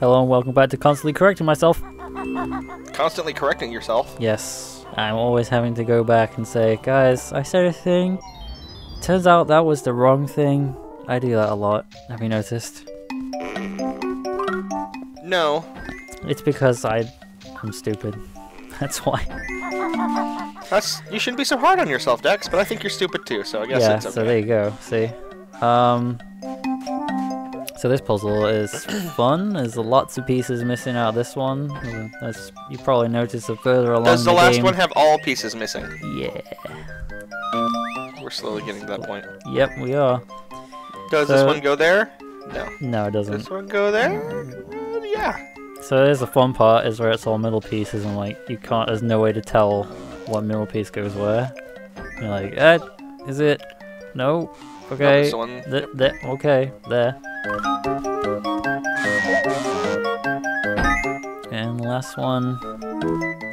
Hello and welcome back to Constantly Correcting Myself. Constantly correcting yourself. Yes, I'm always having to go back and say, guys, I said a thing. Turns out that was the wrong thing. I do that a lot. Have you noticed? No. It's because I, I'm stupid. That's why. That's you shouldn't be so hard on yourself, Dex, but I think you're stupid too, so I guess yeah, it's okay. so there you go. See? Um, so this puzzle is fun. There's lots of pieces missing out of this one. As you probably noticed the further along Does the, the last game. one have all pieces missing? Yeah. We're slowly getting to that point. Yep, we are. Does this one go there? No. No, it doesn't. Does this one go there? Uh, yeah. So there's the fun part is where it's all middle pieces and like you can't there's no way to tell what middle piece goes where. You're like, eh, is it? No. Okay. this one. Th- th- okay, there. And the last one,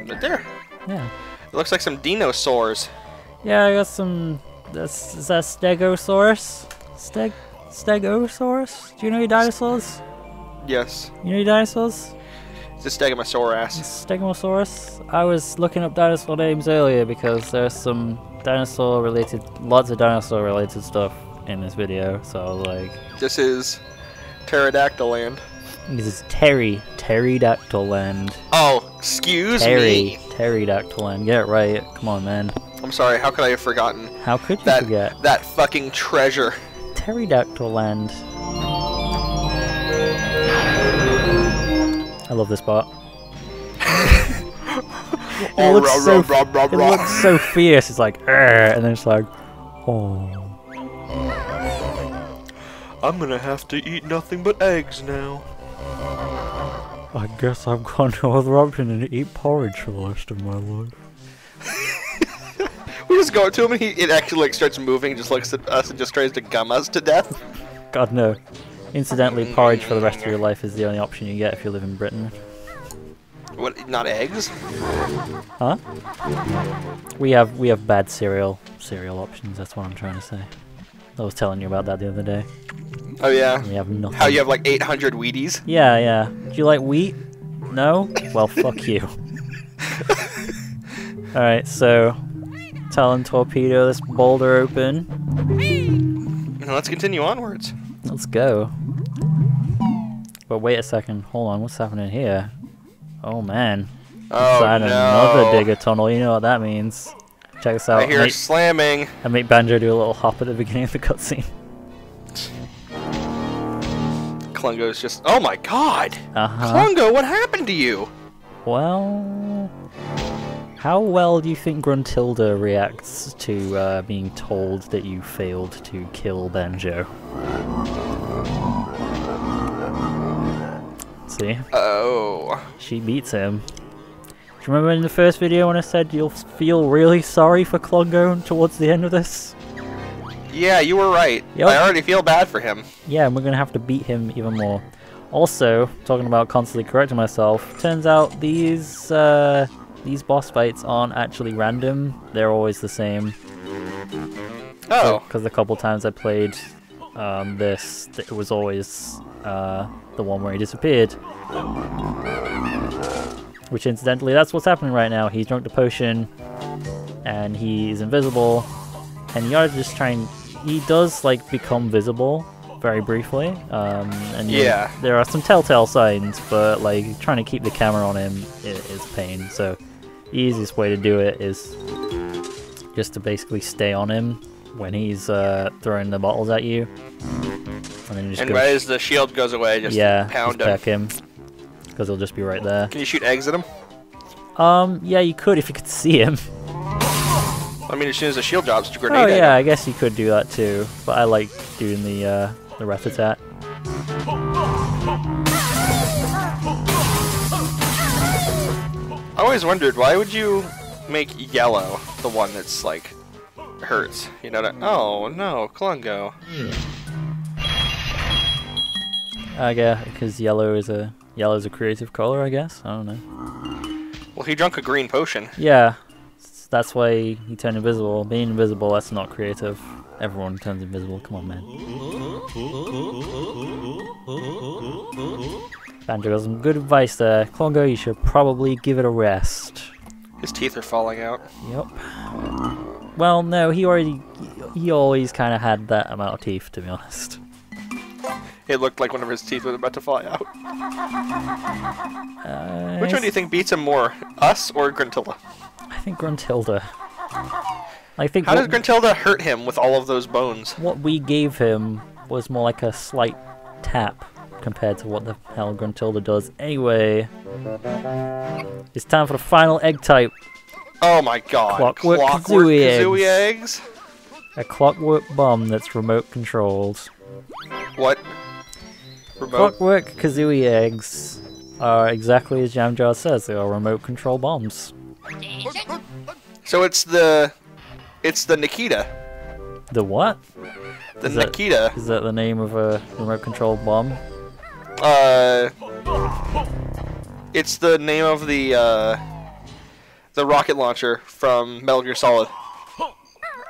Right there. yeah. It looks like some dinosaurs. Yeah, I got some. That's, is that Stegosaurus? Steg, Stegosaurus? Do you know your dinosaurs? Yes. You know your dinosaurs? It's a Stegosaurus. Stegosaurus. I was looking up dinosaur names earlier because there's some dinosaur related, lots of dinosaur related stuff in this video. So I was like, This is Pterodactyl land. this is Terry, Pterodactyl land. Oh, excuse me. Terry, me. Pterodactyl land. Get it right. Come on, man. I'm sorry, how could I have forgotten How could you that forget? that fucking treasure? Pterodactyl land. I love this part. it Oh, looks so rah, rah, It looks so fierce. It's like, and then it's like, oh. I'm gonna have to eat nothing but eggs now. I guess I've got no other option than to eat porridge for the rest of my life. We just go up to him and he it actually like starts moving, just looks at us and just tries to gum us to death. God no. Incidentally, porridge for the rest of your life is the only option you get if you live in Britain. What? Not eggs? Huh? We have we have bad cereal cereal options. That's what I'm trying to say. I was telling you about that the other day. Oh yeah. We have nothing. How you have like 800 Wheaties? Yeah, yeah. Do you like wheat? No? Well, fuck you. Alright, so. Talon torpedo this boulder open. Now let's continue onwards. Let's go. But wait a second. Hold on. What's happening here? Oh, man. Oh Inside no! another digger tunnel. You know what that means. Check this out. I hear Make, slamming. I make Banjo do a little hop at the beginning of the cutscene. Klungo's just. Oh my God! Uh-huh. Klungo, what happened to you? Well, how well do you think Gruntilda reacts to uh, being told that you failed to kill Banjo? See, Oh. she beats him. Do you remember in the first video when I said you'll feel really sorry for Klungo towards the end of this? Yeah, you were right. Yep. I already feel bad for him. Yeah, and we're gonna have to beat him even more. Also, talking about constantly correcting myself, turns out these uh, these boss fights aren't actually random. They're always the same. Oh. Because the couple times I played um, this, it was always uh, the one where he disappeared. Which, incidentally, that's what's happening right now. He's drunk the potion, and he's invisible. And you gotta just trying... He does, like, become visible very briefly. Um, and Yeah. there are some telltale signs, but, like, trying to keep the camera on him i- is pain. So, the easiest way to do it is just to basically stay on him when he's uh, throwing the bottles at you. And then you just And right as the shield goes away, just yeah, pound just him. him. Because he'll just be right there. Can you shoot eggs at him? Um, yeah, you could if you could see him. I mean, as soon as the shield drops, grenade Oh yeah. I guess you could do that too. But I like doing the uh, the rat attack. I always wondered why would you make yellow the one that's like hurts? You know? That, oh no, Klungo. I guess because yellow is a yellow is a creative color. I guess I don't know. Well, he drunk a green potion. Yeah, that's why he turned invisible. Being invisible, that's not creative. Everyone turns invisible. Come on, man. Banjo got some good advice there. Klungo, you should probably give it a rest. His teeth are falling out. Yep. Well, no, he already, he always kind of had that amount of teeth, to be honest. It looked like one of his teeth was about to fly out. Uh, Which one do you think beats him more, us or Gruntilda? I think Gruntilda. I think How does Gruntilda hurt him with all of those bones? what we gave him was more like a slight tap compared to what the hell Gruntilda does. Anyway, it's time for the final egg type. Oh my god. Clockwork Clockwork Kazooie Kazooie eggs? A clockwork bomb that's remote controlled. What? Remote? Clockwork Kazooie eggs are exactly as Jamjar says, they are remote control bombs. So it's the... It's the Nikita. The what? The Is Nikita. Is that the name of a remote control bomb? Uh... It's the name of the, uh... The rocket launcher from Metal Gear Solid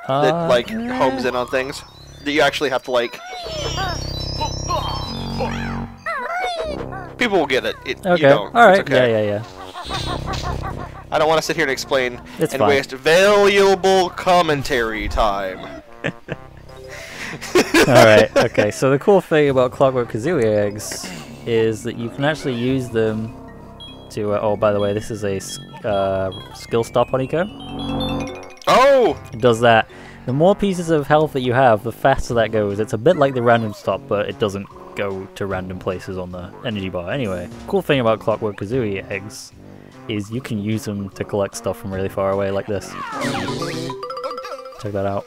that, Uh, like, homes in on things. That you actually have to, like... People will get it. it Okay. All right. Okay. Yeah, yeah, yeah. I don't want to sit here and explain It's and fine. waste valuable commentary time. All right. Okay. So the cool thing about Clockwork Kazooie eggs is that you can actually use them to. Uh, oh, by the way, this is a uh, skill stop Honeyco. Oh! It does that. The more pieces of health that you have, the faster that goes. It's a bit like the random stop, but it doesn't go to random places on the energy bar. Anyway, cool thing about Clockwork Kazooie eggs is you can use them to collect stuff from really far away, like this. Check that out.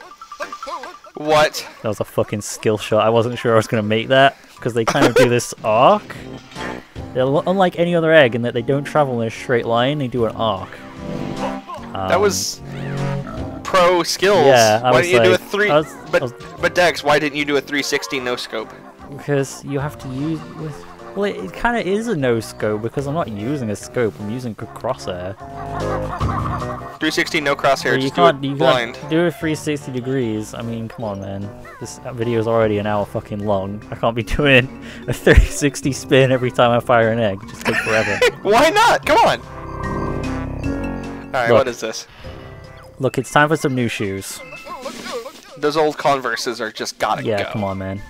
What? That was a fucking skill shot. I wasn't sure I was going to make that because they kind of do this arc. They're unlike any other egg in that they don't travel in a straight line, they do an arc. That Um, was pro skills. Yeah, I why didn't you do a three? Was- but was- but Dex, why didn't you do a 360 no scope? Because you have to use with well it, it kind of is a no scope because I'm not using a scope I'm using a crosshair 360 no crosshair. Well, you just can't do you it blind. can't do it 360 degrees I mean come on man this video is already an hour fucking long I can't be doing a 360 spin every time I fire an egg just takes forever Why not? Come on. All right, Look. what is this? look it's time for some new shoes Those old Converses are just gotta yeah go. Yeah come on man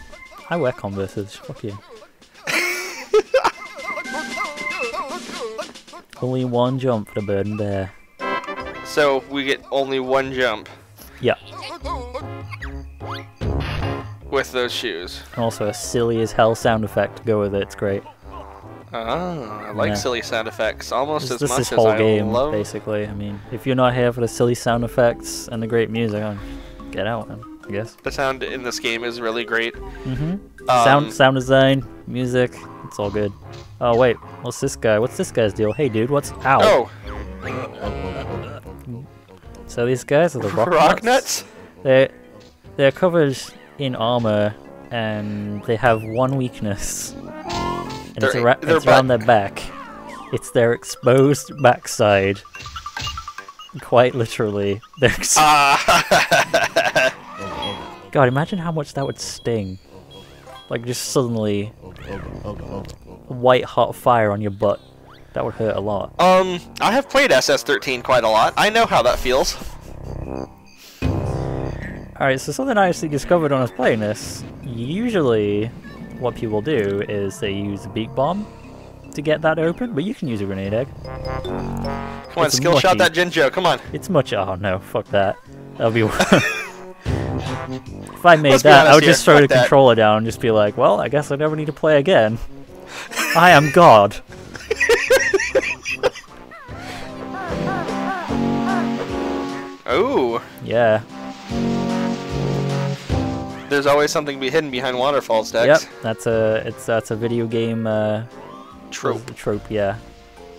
I wear Converses fuck you only one jump for the bird and bear So we get only one jump yeah with those shoes. and also a silly as hell sound effect to go with it it's great Oh, I like Yeah. silly sound effects almost It's as just much this as whole I game, love. basically. I mean, if you're not here for the silly sound effects and the great music, get out, man, I guess. The sound in this game is really great. Mm-hmm. Um, sound, sound design, music, it's all good. Oh wait, what's this guy? What's this guy's deal? Hey, dude, what's ow? Oh, So these guys are the rock, rock nuts? They're they're covered in armor and they have one weakness, and it's, Their- ara- their it's around their back. It's their exposed backside. Quite literally, their ex- Ah, God, imagine how much that would sting. Like just suddenly white hot fire on your butt. That would hurt a lot. um, I have played SS13 quite a lot. I know how that feels. Alright, so something I actually discovered when I was playing this. Usually, what people do is they use a beak bomb to get that open, but you can use a grenade egg. Come on, It's skill shot that Jinjo. Come on. It's much. Oh no, fuck that. That'll be. if I made Let's that, I would here, just throw fuck the that. controller down and just be like, well, I guess I never need to play again. I am God. Ooh, Yeah. there's always something to be hidden behind waterfalls, Dex. Yep. That's a. It's that's a video game. Uh, Trope. Trope. Yeah.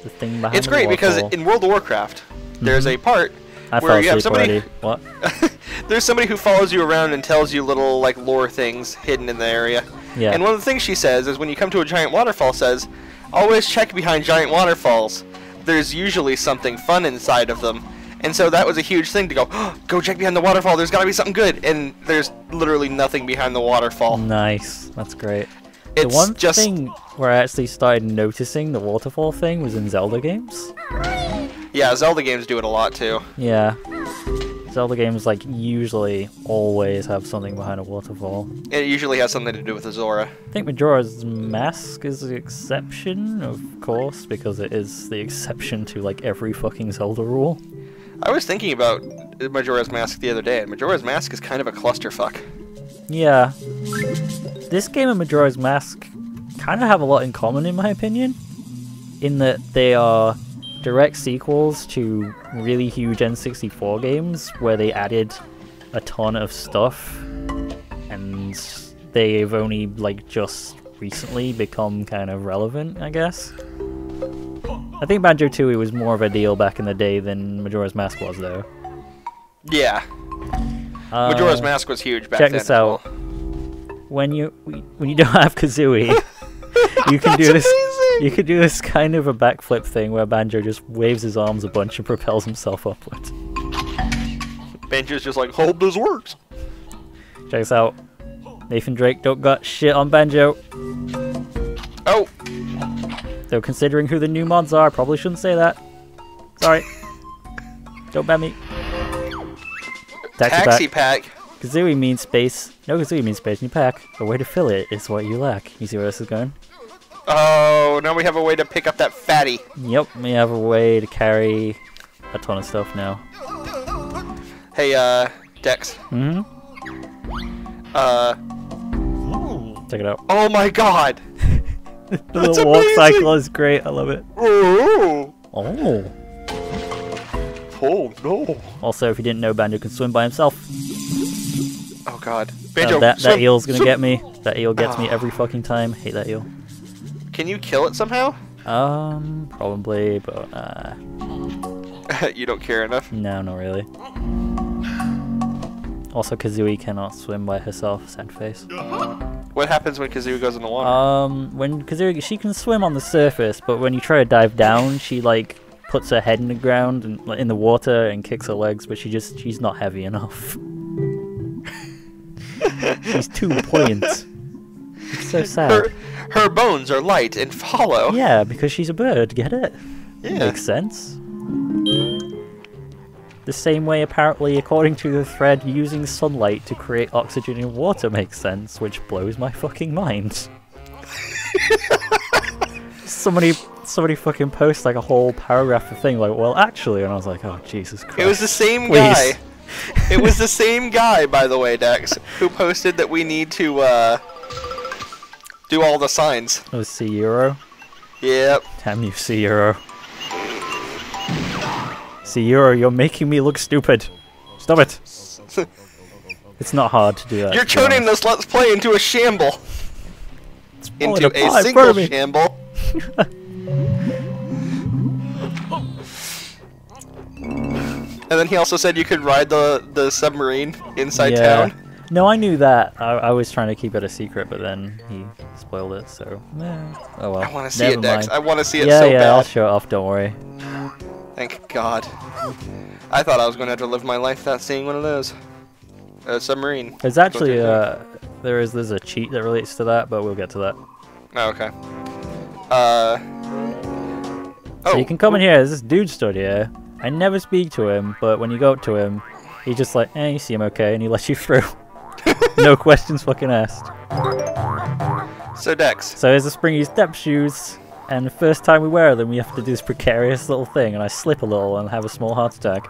The thing behind. It's the great because waterfall. in World of Warcraft, there's a part I where you have asleep somebody- already. What? there's somebody who follows you around and tells you little like lore things hidden in the area. Yeah. And one of the things she says is when you come to a giant waterfall says, always check behind giant waterfalls. There's usually something fun inside of them. And so that was a huge thing to go, oh, go check behind the waterfall. There's got to be something good. And there's literally nothing behind the waterfall. Nice. That's great. The It's one just thing where I actually started noticing the waterfall thing was in Zelda games. yeah, Zelda games do it a lot too. Yeah. Zelda games like usually always have something behind a waterfall. It usually has something to do with a Zora. I think Majora's Mask is the exception, of course, because it is the exception to like every fucking Zelda rule. I was thinking about Majora's Mask the other day, and Majora's Mask is kind of a clusterfuck. Yeah. This game and Majora's Mask kind of have a lot in common, in my opinion, in that they are direct sequels to really huge N64 games where they added a ton of stuff, and they've only like just recently become kind of relevant, I guess. I think Banjo Tooie was more of a deal back in the day than Majora's Mask was, though. Yeah, Uh, Majora's Mask was huge back check then. this as well. out. when you when you don't have Kazooie, you can do this. You could do this kind of a backflip thing where Banjo just waves his arms a bunch and propels himself upward. Banjo's just like, hope this works. Check this out. Nathan Drake don't got shit on Banjo. Oh, Though considering who the new mods are, I probably shouldn't say that. Sorry. don't ban me. Taxi, taxi pack. pack. Kazooie means space. No Kazooie means space in your pack. A way to fill it is what you lack. You see where this is going? Oh, now we have a way to pick up that fatty. Yep, we have a way to carry a ton of stuff now. Hey, uh, Dex. hmm Uh, Check it out. oh my god. The That's little walk amazing! cycle is great. I love it. Oh, Oh. oh no. Also, if you didn't know, Banjo can swim by himself. Oh god. Uh, Banjo, that that swim, eel's gonna swim. get me. That eel gets me Ah. every fucking time. Hate that eel. Can you kill it somehow? Um, probably, but uh, you don't care enough. no, not really. Also, Kazooie cannot swim by herself. Sad face. What happens when Kazoo goes in the water? Um, when Kazooie, she can swim on the surface, but when you try to dive down, she like puts her head in the ground and like, in the water and kicks her legs, but she just she's not heavy enough. she's too buoyant. It's so sad. her, her bones are light and hollow. Yeah, because she's a bird. Get it? Yeah. Makes sense. The same way, apparently, according to the thread, using sunlight to create oxygen in water makes sense, which blows my fucking mind. somebody, somebody fucking posts like a whole paragraph of thing like, well, actually, and I was like, oh Jesus Christ. It was the same Please. guy. it was the same guy, by the way, Dex, who posted that we need to uh, do all the signs. Was C Euro. Yep. Damn you, C Euro. C Euro, you're making me look stupid. Stop it. It's not hard to do that. You're to be honest. turning this Let's Play into a shamble. falling Into a single shamble. and then he also said you could ride the, the submarine inside yeah. town. No, I knew that. I, I was trying to keep it a secret, but then he spoiled it, so. eh, Oh well. I want to see Never it, Dex. mind. I want to see it yeah, so yeah, bad. I'll show it off, don't worry. Thank God. I thought I was going to have to live my life without seeing one of those. A submarine. There's actually, uh, there is, there's a cheat that relates to that, but we'll get to that. Oh, okay. Uh. Oh, So you can come in here, there's this dude stood here. I never speak to him, but when you go up to him, he's just like, eh, you seem okay, and he lets you through. No questions fucking asked. So Dex, So here's the springy step shoes, and the first time we wear them, we have to do this precarious little thing, and I slip a little and have a small heart attack.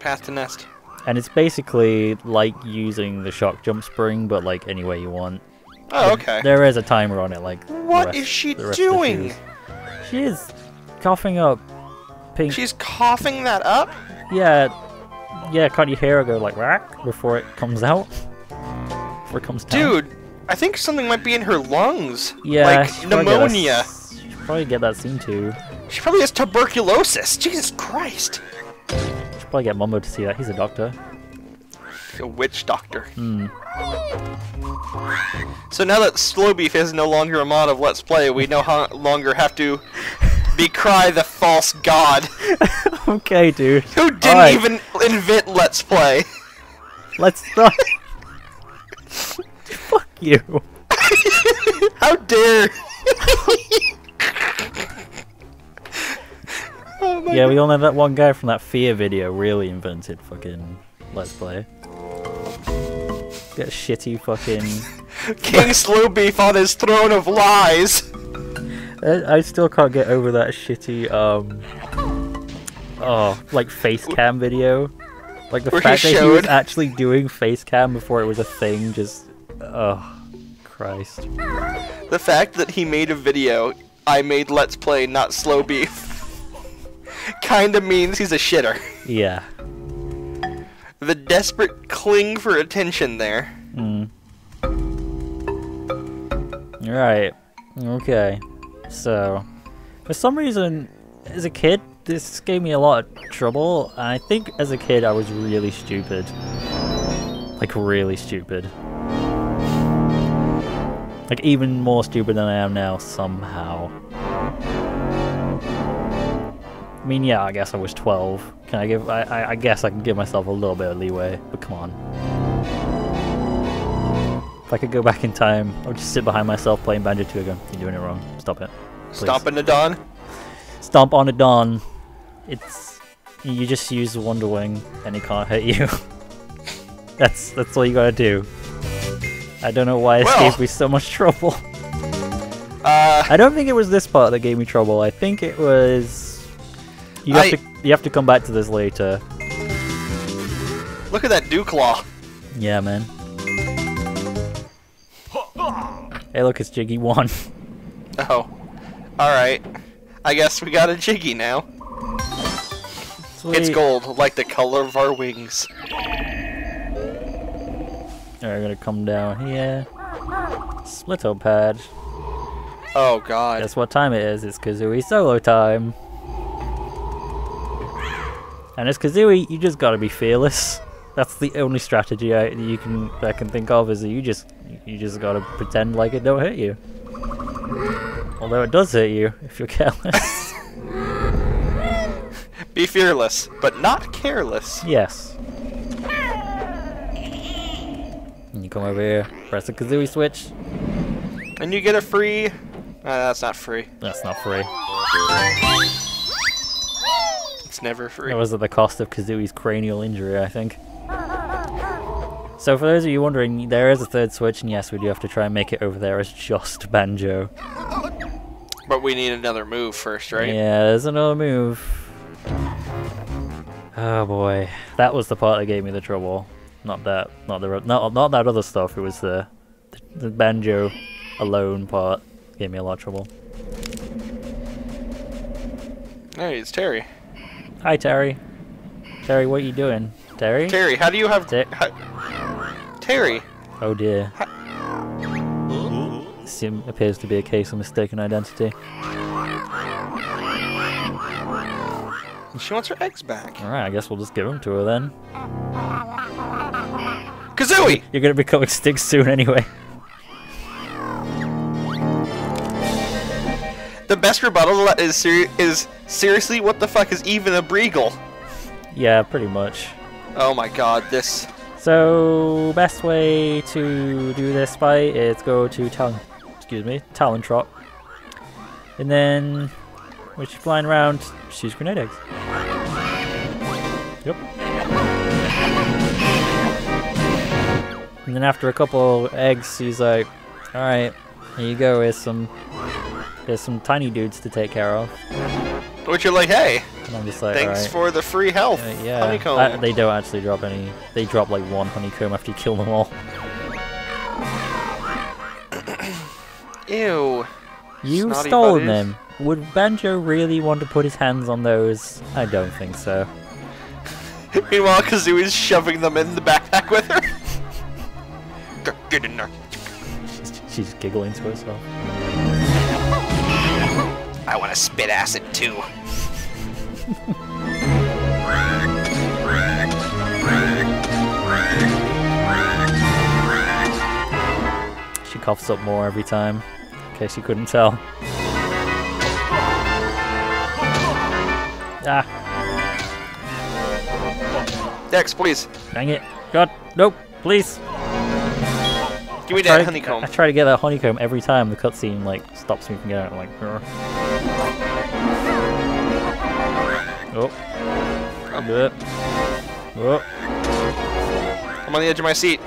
path to nest. And it's basically like using the shock jump spring, but like any way you want. Oh, okay. There is a timer on it, like. What rest- is she the rest of the doing? She is coughing up pink. She's coughing that up? Yeah, yeah. Can't you hear her go like rack before it comes out? Before it comes down. Dude, I think something might be in her lungs. yeah, Like she'd probably get a pneumonia. she'd probably get that seen too. She probably has tuberculosis. Jesus Christ. Should probably get Mumbo to see that. He's a doctor. A witch doctor. Hmm. So now that Slow Beef is no longer a mod of Let's Play, we no longer have to decry the false god okay, dude. who didn't Alright. even invent Let's Play. Let's start. Fuck you. How dare! oh Yeah, we all know that one guy from that Fear video really invented fucking Let's Play. Get shitty fucking. King Slow Beef on his throne of lies. I, I still can't get over that shitty um. Oh, like face cam video. Like the Where he fact that he was actually doing face cam before it was a thing. Just, oh, Christ. The fact that he made a video, I made Let's Play, not Slow Beef, kinda means he's a shitter. Yeah. The desperate cling for attention there. Mm. Right. Okay. So, for some reason, as a kid, this gave me a lot of trouble. I think as a kid, I was really stupid. Like, really stupid. Like, even more stupid than I am now, somehow. I mean, yeah, I guess I was 12. Can I give. I, I, I guess I can give myself a little bit of leeway, but come on. If I could go back in time, I would just sit behind myself playing Banjo 2 again. You're doing it wrong. Stop it. Please. Stomping the Dawn. Stomp on the Dawn. It's you just use Wonder Wing and it can't hit you. that's that's all you gotta do. I don't know why Well- gave me so much trouble. Uh, I don't think it was this part that gave me trouble. I think it was you have I- to you have to come back to this later. look at that Dew Claw. Yeah, man. Hey, look, it's Jiggy one. Oh. Alright. I guess we got a Jiggy now. It's gold, like the color of our wings. Alright, we're gonna come down here. Split up pad. Oh god. That's what time it is? It's Kazooie solo time. And as Kazooie, you just gotta be fearless. That's the only strategy I you can I can think of is that you just you just gotta pretend like it don't hit you. Although it does hit you if you're careless. Be fearless, but not careless. yes. And you come over here, press the Kazooie switch. And you get a free. Uh, that's not free. That's not free. It's never free. That was at the cost of Kazooie's cranial injury, I think. So for those of you wondering, there is a third switch, and yes, we do have to try and make it over there as just Banjo. But we need another move first, right? Yeah, there's another move. Oh boy, that was the part that gave me the trouble. Not that, not the, not not that other stuff. It was the, the, the Banjo alone part gave me a lot of trouble. Hey, it's Terry. Hi Terry. Terry, what are you doing? Terry? Terry, how do you have. Ter- how- Terry! Oh dear. Sim appears to be a case of mistaken identity. She wants her eggs back. Alright, I guess we'll just give them to her then. Kazooie! You're gonna become extinct soon anyway. The best rebuttal to that is, seri- is seriously, what the fuck is even a Breegull? Yeah, pretty much. Oh my god, this. So, best way to do this fight is go to Talon, excuse me, Talon Trot. And then, when she's flying around, she's grenade eggs. Yep. And then after a couple eggs, he's like, alright, here you go, here's some, there's some tiny dudes to take care of. Which you're like, hey, I'm just like, thanks alright. for the free health. Uh, yeah, Honeycomb. Uh, they don't actually drop any. They drop like one honeycomb after you kill them all. Ew. You've Snotty stolen buddies. them. Would Banjo really want to put his hands on those? I don't think so. Meanwhile, Kazooie's shoving them in the backpack with her. G- Get in there. She's, she's giggling to herself. I want to spit acid too. She coughs up more every time, in case you couldn't tell. Ah, Dex, please. dang it. God, nope, please. Give me that to- honeycomb. I try to get that honeycomb every time the cutscene like stops me from getting it. I'm like, oh, I'll do it. Oh. I'm on the edge of my seat.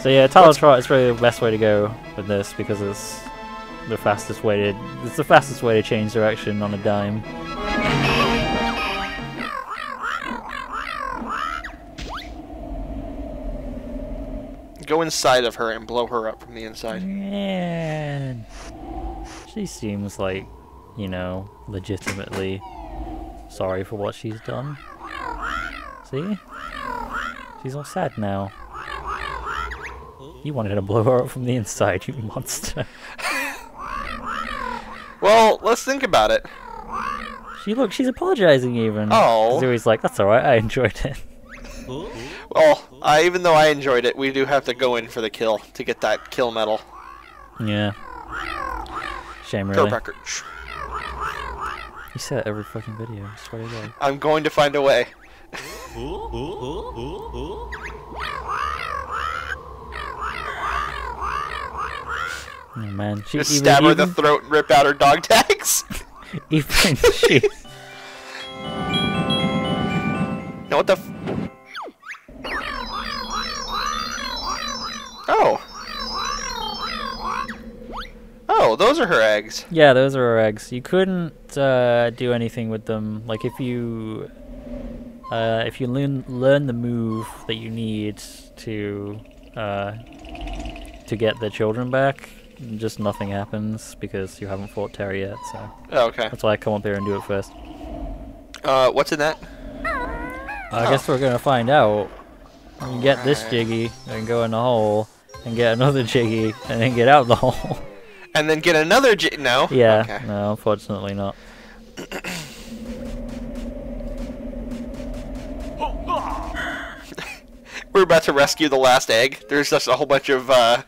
So yeah, Talon Trot is really the best way to go with this because it's the fastest way to it's the fastest way to change direction on a dime. Go inside of her and blow her up from the inside. Man, she seems like, you know, legitimately sorry for what she's done. See? She's all sad now. You wanted to blow her up from the inside, you monster. Well, let's think about it. She look, she's apologizing even. Oh. Zooey's like, that's alright, I enjoyed it. Well, I, even though I enjoyed it, we do have to go in for the kill to get that kill medal. Yeah. Shame, Go really. record. You say that every fucking video, I swear to God. I'm going to find a way. Oh man, she Just even, stab her in the throat and rip out her dog tags. even she No, what the? Oh. Oh, those are her eggs. Yeah, those are her eggs. You couldn't uh, do anything with them. Like if you uh, if you learn learn the move that you need to uh, to get the children back, just nothing happens because you haven't fought Terry yet. So Oh, okay. that's why I come up here and do it first. Uh, what's in that? I guess we're gonna find out. We can get this jiggy and go in the hole, and get another jiggy and then get out the hole. And then get another j- no. yeah, Okay. no, unfortunately not. We're about to rescue the last egg. There's just a whole bunch of uh,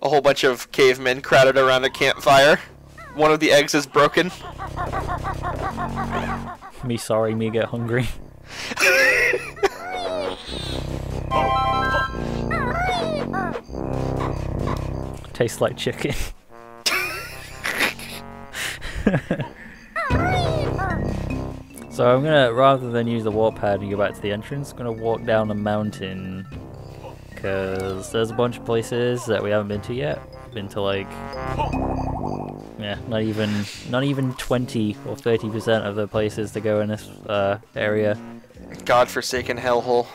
a whole bunch of cavemen crowded around a campfire. One of the eggs is broken. Me sorry, me get hungry. Tastes like chicken. so I'm gonna, rather than use the warp pad and go back to the entrance, I'm gonna walk down a mountain. Cause there's a bunch of places that we haven't been to yet. Been to like, yeah, not even, not even 20 or 30 percent of the places to go in this uh, area. Godforsaken hellhole.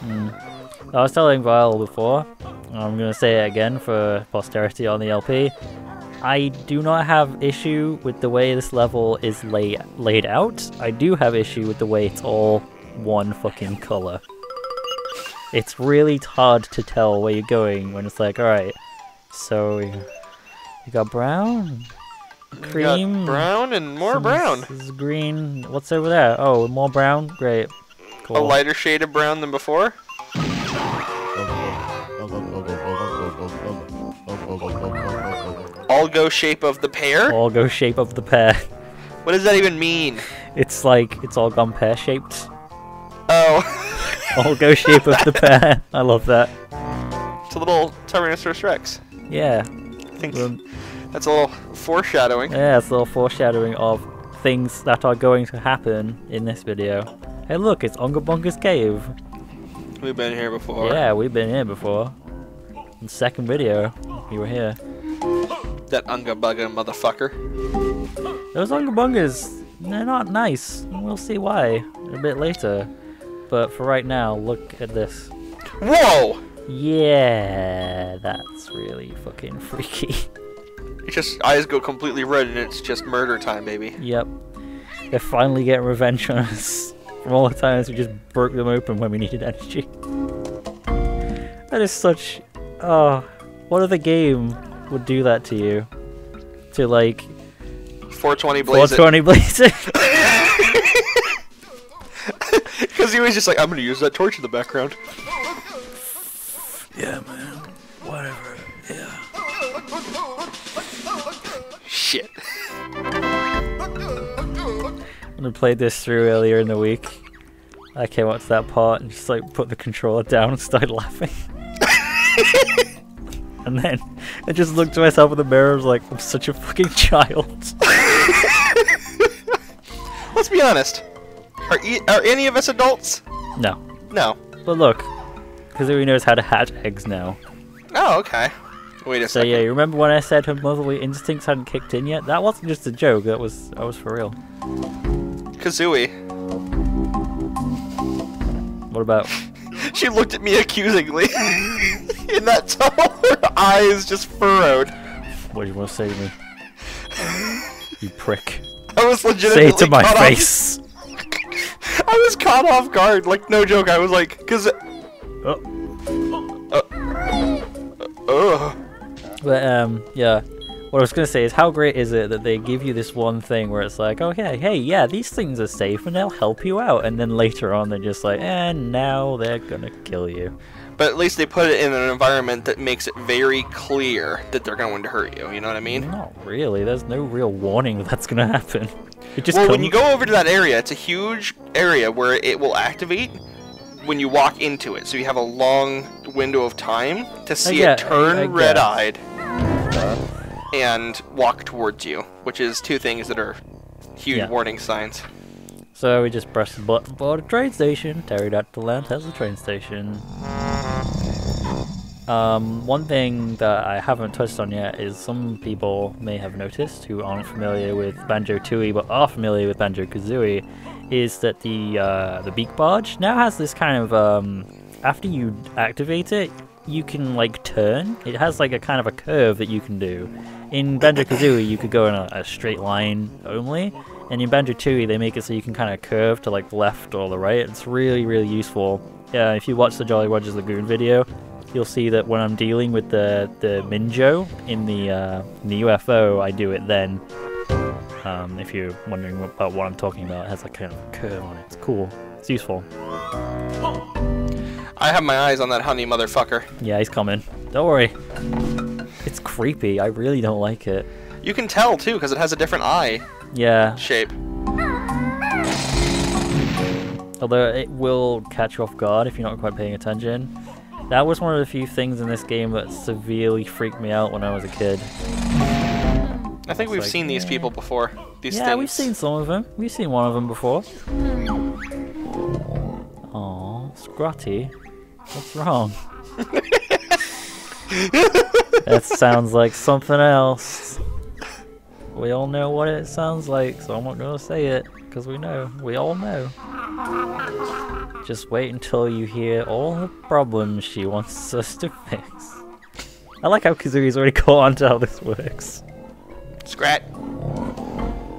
I was telling Vile before, and I'm going to say it again for posterity on the LP. I do not have issue with the way this level is lay- laid out. I do have issue with the way it's all one fucking color. It's really hard to tell where you're going when it's like, alright, so you got brown, cream, brown and more brown. This is green. What's over there? Oh, more brown. Great. Cool. A lighter shade of brown than before. All go shape of the pear. All go shape of the pear. What does that even mean? It's like it's all gone pear shaped. Oh, All go shape of the pear. I love that. it's a little Tyrannosaurus Rex. Yeah. I think Um, that's a little foreshadowing. yeah, it's a little foreshadowing of things that are going to happen in this video. Hey, look, it's Unga Bunga's cave. We've been here before. Yeah, we've been here before. In the second video, you were here. That unga bugga motherfucker. Those Unga Bungas, they're not nice. We'll see why a bit later. But for right now, look at this. Whoa! Yeah, that's really fucking freaky. It's just eyes go completely red and it's just murder time, baby. Yep. They're finally getting revenge on us from all the times we just broke them open when we needed energy. That is such. Oh, what other game would do that to you? To like 420 blaze it. 420 blaze it? Because he was just like, I'm gonna use that torch in the background. yeah, man. Whatever. Yeah. Shit. When I played this through earlier in the week, I came up to that part and just like put the controller down and started laughing. And then I just looked to myself in the mirror. I was like, I'm such a fucking child. Let's be honest. Are, e- are any of us adults? no, No. but look, because Kazooie knows how to hatch eggs now. Oh, okay. Wait a So second. yeah, you remember when I said her motherly instincts hadn't kicked in yet? That wasn't just a joke. That was that was for real. Kazooie. What about? She looked at me accusingly. In that tunnel, her eyes just furrowed. What do you want to say to me? You prick. I was Say it to my face. Off, I was caught off guard. Like no joke. I was like, cause. Oh. Uh, uh, ugh. But um, yeah. What I was gonna say is, how great is it that they give you this one thing where it's like, oh, okay, hey, yeah, these things are safe and they'll help you out, and then later on they're just like, and now they're gonna kill you. But at least they put it in an environment that makes it very clear that they're going to hurt you. You know what I mean? Not really. There's no real warning that that's gonna happen. It just well, when you go over to that area, it's a huge area where it will activate when you walk into it. So you have a long window of time to see it turn red-eyed uh-huh. and walk towards you, which is two things that are huge Yeah. warning signs. So we just press the button for the train station. Pterodactyl Land has a train station. Um, one thing that I haven't touched on yet is some people may have noticed who aren't familiar with Banjo Tooie but are familiar with Banjo Kazooie is that the uh, the beak barge now has this kind of um, after you activate it, you can like turn. It has like a kind of a curve that you can do. In Banjo Kazooie, you could go in a, a straight line only, and in Banjo Tooie, they make it so you can kind of curve to like the left or the right. It's really really useful. Yeah, if you watch the Jolly Rogers Lagoon video, you'll see that when I'm dealing with the the Minjo in the uh, in the UFO, I do it then. Um, if you're wondering about what I'm talking about, it has like kind of a curve on it. It's cool. It's useful. I have my eyes on that honey motherfucker. Yeah, he's coming. Don't worry. It's creepy. I really don't like it. You can tell too, because it has a different eye Yeah, shape. although it will catch you off guard if you're not quite paying attention. That was one of the few things in this game that severely freaked me out when I was a kid. I think It's we've like, seen these people before. These yeah, things. we've seen some of them. We've seen one of them before. Aw, Scrotty. What's wrong? that sounds like something else. We all know what it sounds like, so I'm not gonna say it, because we know. We all know. Just wait until you hear all the problems she wants us to fix. I like how Kazooie's already caught on to how this works. Scrat.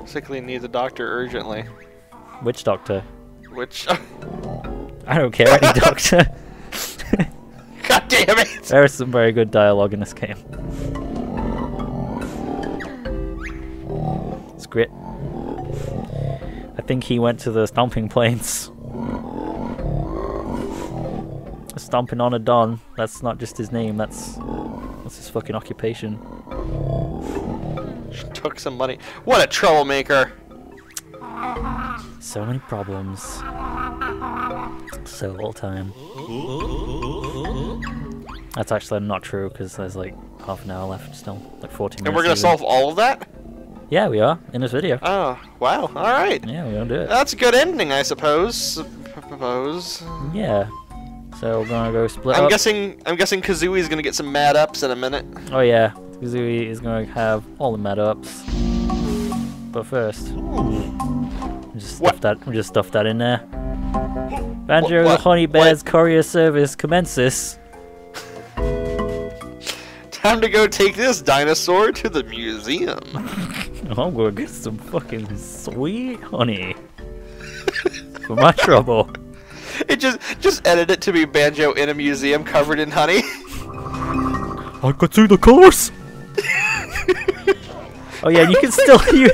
Sickly needs a doctor urgently. Which doctor? Which. I don't care, any doctor. God damn it! There is some very good dialogue in this game. It's great. I think he went to the stomping plains. Stomping on a Don. That's not just his name, that's that's his fucking occupation. Took some money. What a troublemaker! So many problems. So little time. That's actually not true because there's like half an hour left still, like 14 minutes. And we're gonna even. solve all of that? Yeah, we are in this video. Oh, wow. Alright. Yeah, we're gonna do it. That's a good ending, I suppose. Suppose. Yeah. So we're gonna go split I'm up. guessing. I'm guessing Kazooie's gonna get some mad ups in a minute. Oh yeah, Kazooie is gonna have all the mad ups. But first, we just What? stuff that. Just stuff that in there. Banjo what- Honey what? Bear's courier service commences. Time to go take this dinosaur to the museum. I'm gonna get some fucking sweet honey for my trouble. It just just edit it to be Banjo in a museum covered in honey. I could see the colors. oh yeah, you can still you,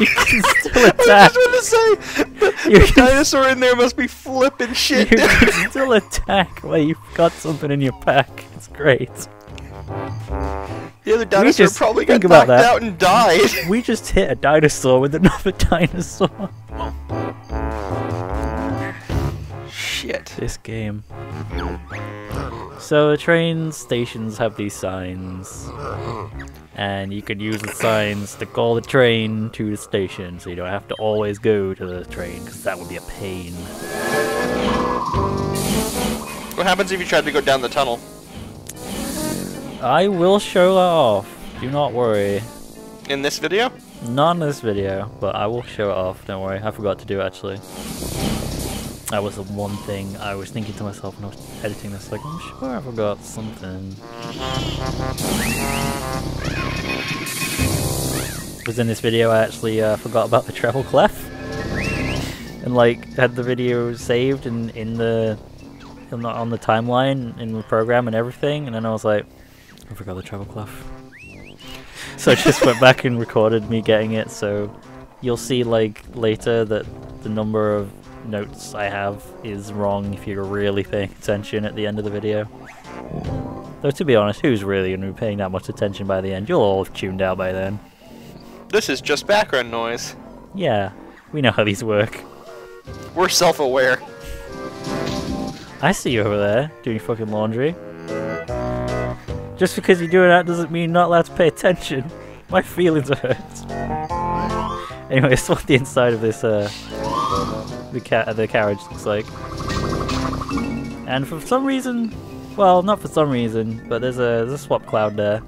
you can still I attack. was just gonna say the, the dinosaur in there must be flipping shit. You can still attack while you've got something in your pack. It's great. The other dinosaur just probably got knocked that. out and died. We just hit a dinosaur with another dinosaur. Shit. This game. So the train stations have these signs, and you can use the signs to call the train to the station, so you don't have to always go to the train, because that would be a pain. What happens if you tried to go down the tunnel? I will show that off. Do not worry. In this video? Not in this video, but I will show it off. Don't worry. I forgot to do it, actually. That was the one thing I was thinking to myself when I was editing this. Like, I'm sure I forgot something. Because in this video, I actually uh, forgot about the treble clef. And like, had the video saved in, in the in the, on the timeline in the program and everything, and then I was like, I forgot the treble clef. So I just went back and recorded me getting it, so you'll see like later that the number of notes I have is wrong if you're really paying attention at the end of the video. Though to be honest, who's really going to be paying that much attention by the end? You'll all have tuned out by then. This is just background noise. Yeah, we know how these work. We're self-aware. I see you over there doing fucking laundry. Just because you're doing that doesn't mean you're not allowed to pay attention. My feelings are hurt. Anyway, it's what the inside of this uh, the ca the carriage looks like. And for some reason, well, not for some reason, but there's a there's a swap cloud there.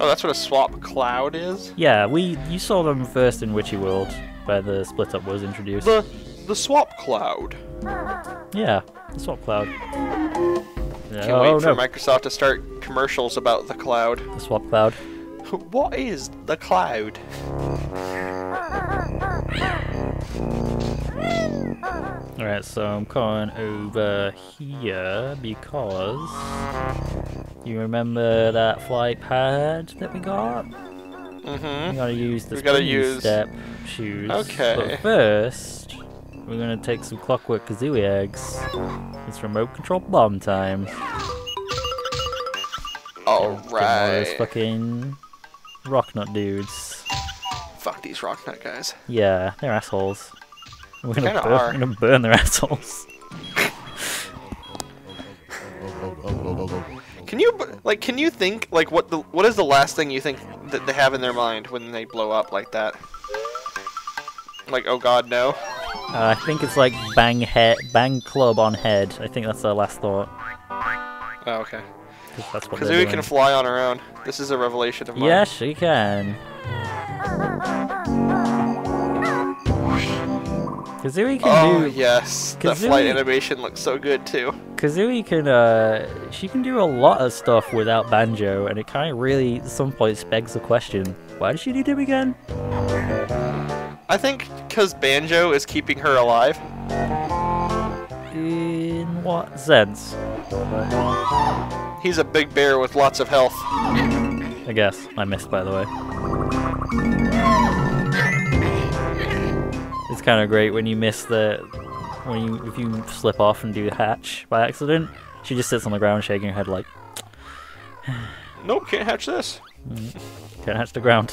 Oh, that's what a swap cloud is? Yeah, we you saw them first in Witchy World, where the split up was introduced. The the swap cloud. Yeah, the swap cloud. Can't oh, wait for no. Microsoft to start commercials about the cloud. The swap cloud. What is the cloud? Alright, so I'm going over here because you remember that flight pad that we got? Mm-hmm. We gotta use the we gotta use... step shoes. Okay. But first, we're gonna take some clockwork kazooie eggs. It's remote control bomb time. Of those Alright. fucking rock nut dudes. Fuck these rock nut guys. Yeah, they're assholes. We're gonna, burn, are. we're gonna burn their assholes. Can you like? Can you think like what the what is the last thing you think that they have in their mind when they blow up like that? Like, oh god, no. Uh, I think it's like bang head, bang club on head. I think that's the last thought. Oh, okay. 'cause That's what they're Kazooie doing. can fly on her own. This is a revelation of mine. Yes, she can. Kazooie can Oh do. yes, that flight animation looks so good too. Kazooie can. Uh, she can do a lot of stuff without Banjo, and it kind of really, at some points, begs the question: Why does she need him again? I think because Banjo is keeping her alive. In what sense? He's a big bear with lots of health. I guess I missed, by the way. It's kind of great when you miss the when you if you slip off and do the hatch by accident. She just sits on the ground shaking her head like Nope, can't hatch this. can't hatch the ground.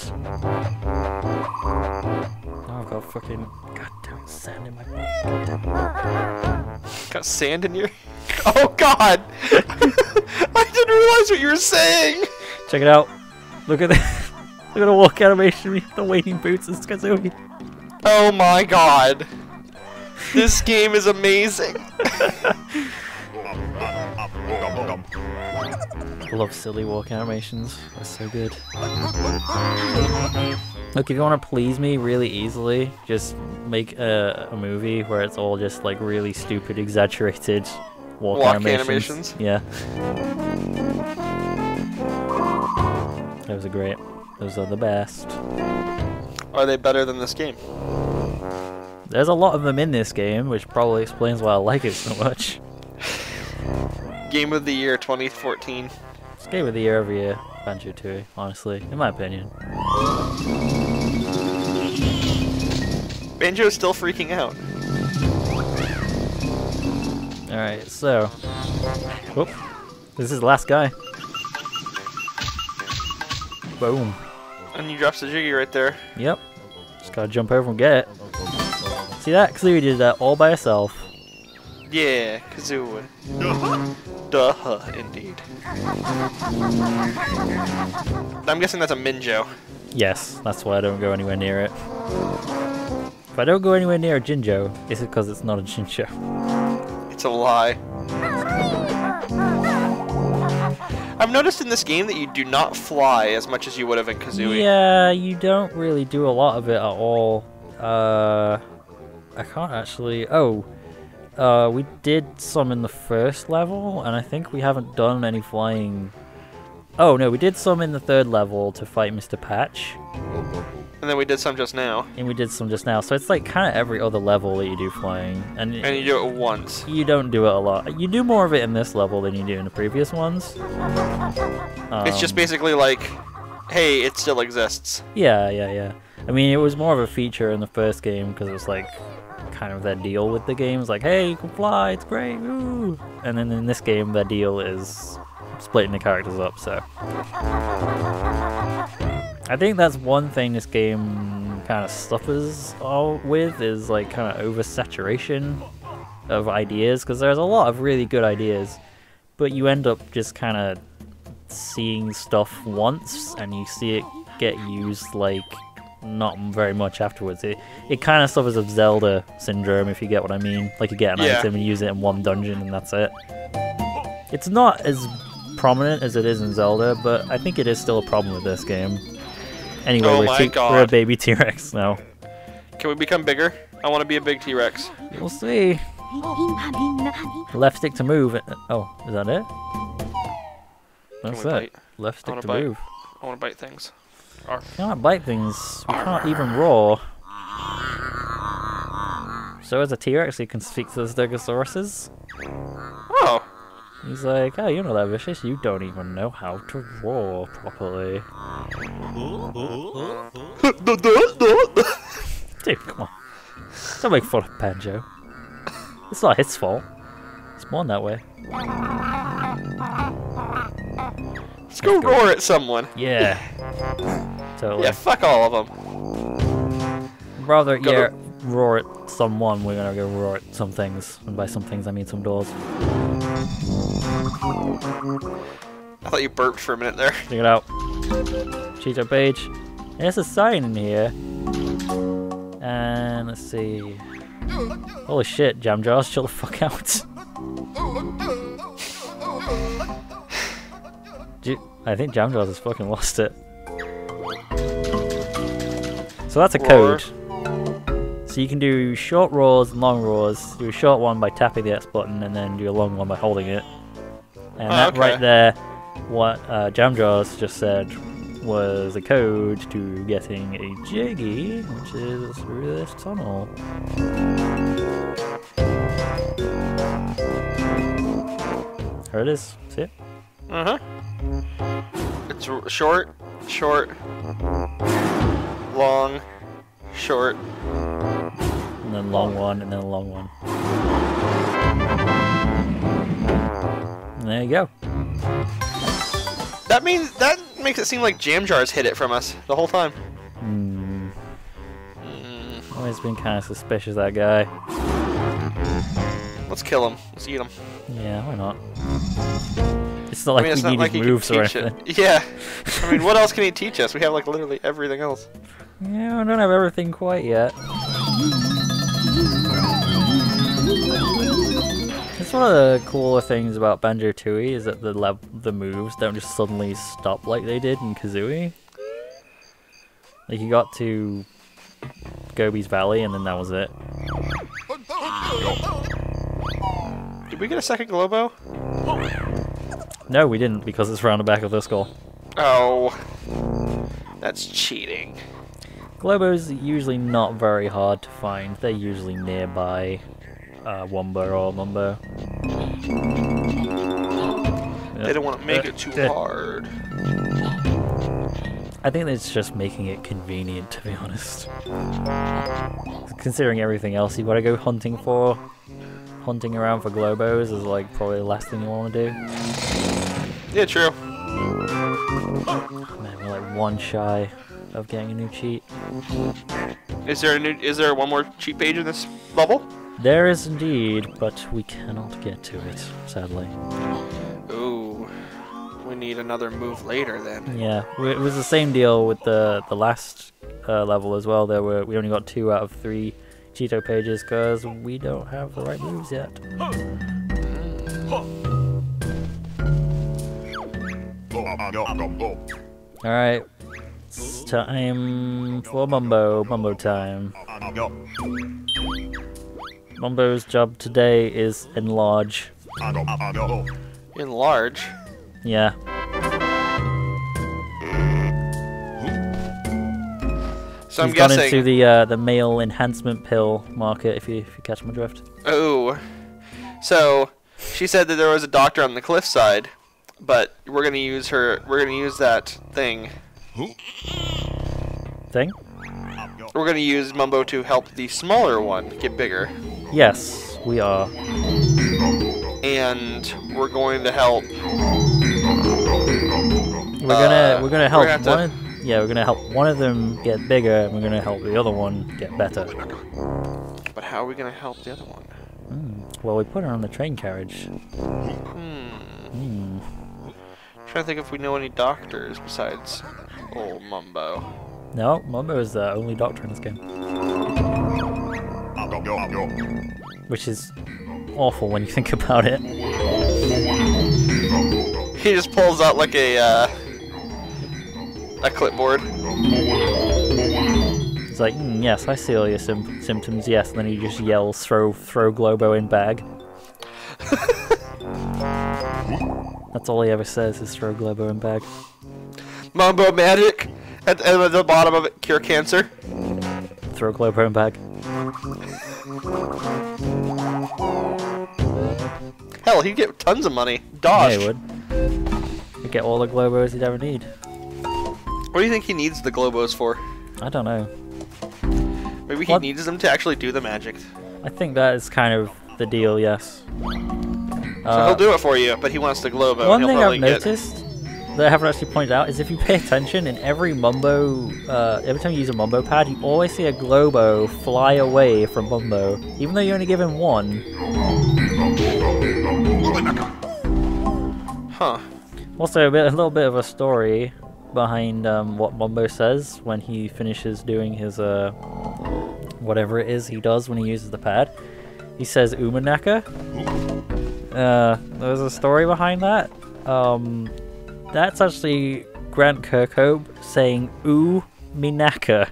Got fucking goddamn sand in my Got sand in your. Oh God! I didn't realize what you were saying. Check it out. Look at the look at the walk animation with the wading boots and Kazooie. Oh my God! This game is amazing. I love silly walk animations. They're so good. Look, if you want to please me really easily, just make a, a movie where it's all just like really stupid, exaggerated walk, Walk animations. animations? Yeah. Those are great. Those are the best. Are they better than this game? There's a lot of them in this game, which probably explains why I like it so much. Game of the Year 2014. It's game of the year every year, Banjo Tooie, honestly, in my opinion. Banjo's still freaking out. Alright, so. Whoop. This is the last guy. Boom. And he drops the jiggy right there. Yep. Just gotta jump over and get it. See that? Kazooie did that all by herself. Yeah, Kazoo. Duh, indeed. I'm guessing that's a Minjo. Yes, that's why I don't go anywhere near it. If I don't go anywhere near a Jinjo, it because it's not a Jinjo. It's a lie. I've noticed in this game that you do not fly as much as you would have in Kazooie. Yeah, you don't really do a lot of it at all. Uh, I can't actually. Oh, uh, we did some in the first level, and I think we haven't done any flying. Oh no, we did some in the third level to fight Mr. Patch, And then we did some just now. and we did some just now. So it's like kind of every other level that you do flying, and, And you do it once. you don't do it a lot. You do more of it in this level than you do in the previous ones. it's just Um, basically like, hey, it still exists. Yeah, yeah, yeah. I mean, it was more of a feature in the first game because it was like kind of that deal with the game. It's like, hey, you can fly, it's great! And then in this game, their deal is splitting the characters up. So I think that's one thing this game kind of suffers with is like kind of oversaturation of ideas because there's a lot of really good ideas, but you end up just kind of seeing stuff once and you see it get used like not very much afterwards. It it kind of suffers of Zelda syndrome if you get what I mean. Like you get an Yeah. item and use it in one dungeon and that's it. It's not as prominent as it is in Zelda, but I think it is still a problem with this game. Anyway, Oh we're, we're a baby T-Rex now. Can we become bigger? I want to be a big T-Rex. We'll see. Left stick to move. Oh, is that it? That's it. bite? Left stick to bite. move. I want to bite things. Can't bite things. We can't even roar. So as a T-Rex, you can speak to the Stegosauruses. Oh, He's like, oh, you're not that vicious. You don't even know how to roar properly. Dude, come on. Don't make fun of Banjo. It's not his fault. It's born that way. let's go roar at someone. Yeah. Totally. Yeah, fuck all of them. Rather, Go- yeah, roar at someone, we're gonna go roar at some things. And by some things, I mean some doors. I thought you burped for a minute there. Check it out. Cheato page. There's a sign in here. And let's see. Holy shit, Jamjars, chill the fuck out. I think Jamjars has fucking lost it. So that's a Roar. code. So you can do short roars and long roars. Do a short one by tapping the X button, and then do a long one by holding it. And Oh, that right there, what uh, Jamjars just said was a code to getting a Jiggy, which is through this tunnel. There it is. See it? Uh huh. It's r- short, short, long, short. And then long one, and then a long one. And there you go. That means that makes it seem like Jam Jars hid it from us the whole time. Hmm. Mm, Always been kind of suspicious that guy. let's kill him. Let's eat him. Yeah, why not? It's not I like mean, it's we not need like moves or anything. it. Yeah. I mean, what else can he teach us? We have like literally everything else. Yeah, I don't have everything quite yet. It's one of the cooler things about Banjo Tooie is that the lev- the moves don't just suddenly stop like they did in Kazooie. Like you got to Gobi's Valley and then that was it. Did we get a second Glowbo? No, we didn't because it's around the back of the skull. Oh, that's cheating. Glowbos are usually not very hard to find. They're usually nearby uh, Wumba or Mumbo. They don't want to make Uh, it too uh, hard. I think it's just making it convenient, to be honest. Considering everything else you gotta go hunting for, hunting around for Glowbos is like probably the last thing you want to do. Yeah, true. Man, we're like one shy of getting a new cheat. Is there a new? Is there one more cheat page in this level? There is indeed, but we cannot get to it, sadly. Ooh, we need another move later then. Yeah, it was the same deal with the the last uh, level as well. There were we only got two out of three Cheato pages because we don't have the right moves yet. All right, it's time for Mumbo. Mumbo time. Mumbo's job today is enlarge. Enlarge. Yeah. So I'm He's gone guessing. into the uh, the male enhancement pill market. If you if you catch my drift. Oh. So she said that there was a doctor on the cliffside, but we're gonna use her. We're gonna use that thing. Thing? We're gonna use Mumbo to help the smaller one get bigger, Yes, we are. and we're going to help. We're gonna Uh, we're gonna we're help gonna have to- one. Yeah, we're gonna help one of them get bigger, and we're gonna help the other one get better. But how are we gonna help the other one? Hmm. Well, we put her on the train carriage. Hmm. Hmm. Trying to think if we know any doctors besides old Mumbo. No, Mumbo is the only doctor in this game, which is awful when you think about it. He just pulls out like a uh, a clipboard. It's like, mm, yes, I see all your sym- symptoms. Yes, and then he just yells, "Throw, throw Glowbo in bag." That's all he ever says is "Throw Glowbo in bag." Mumbo magic at the, at the bottom of it, cure cancer. Throw Glowbo in bag. Hell, he'd get tons of money. Yeah, Dosh. he would. He'd get all the Glowbos he'd ever need. What do you think he needs the Glowbos for? I don't know. Maybe he What? needs them to actually do the magic. I think that is kind of the deal. Yes. Uh, he'll do it for you, but he wants the Glowbo. One he'll thing I've get... noticed that I haven't actually pointed out is if you pay attention in every Mumbo, uh, every time you use a Mumbo pad, you always see a Glowbo fly away from Mumbo, even though you only give him one. Huh. Also, a, bit, a little bit of a story behind um, what Mumbo says when he finishes doing his uh, whatever it is he does when he uses the pad. He says Umanaka. Uh, there's a story behind that. Um, that's actually Grant Kirkhope saying "Ooh Minaka,"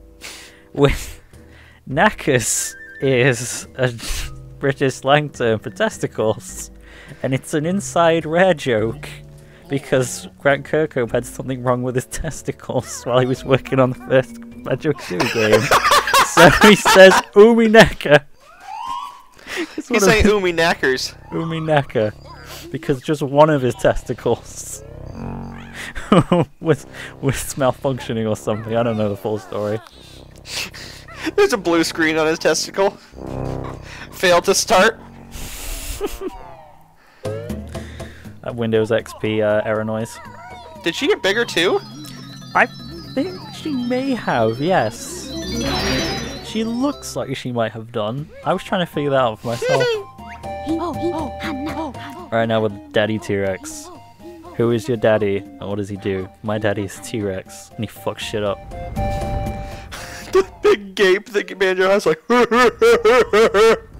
with knackers is a British slang term for testicles, and it's an inside rare joke because Grant Kirkhope had something wrong with his testicles while he was working on the first Magic Kazooie game. so he says. It's one He's saying Umi knackers. Umineka because just one of his testicles was was malfunctioning or something. I don't know the full story. There's a blue screen on his testicle. Failed to start. That Windows XP uh, error noise. Did she get bigger too? I think she may have, yes. She looks like she might have done. I was trying to figure that out for myself. Right now with Daddy T-Rex. Who is your daddy and what does he do? My daddy is T-Rex and he fucks shit up. the big gape that Banjo has, like.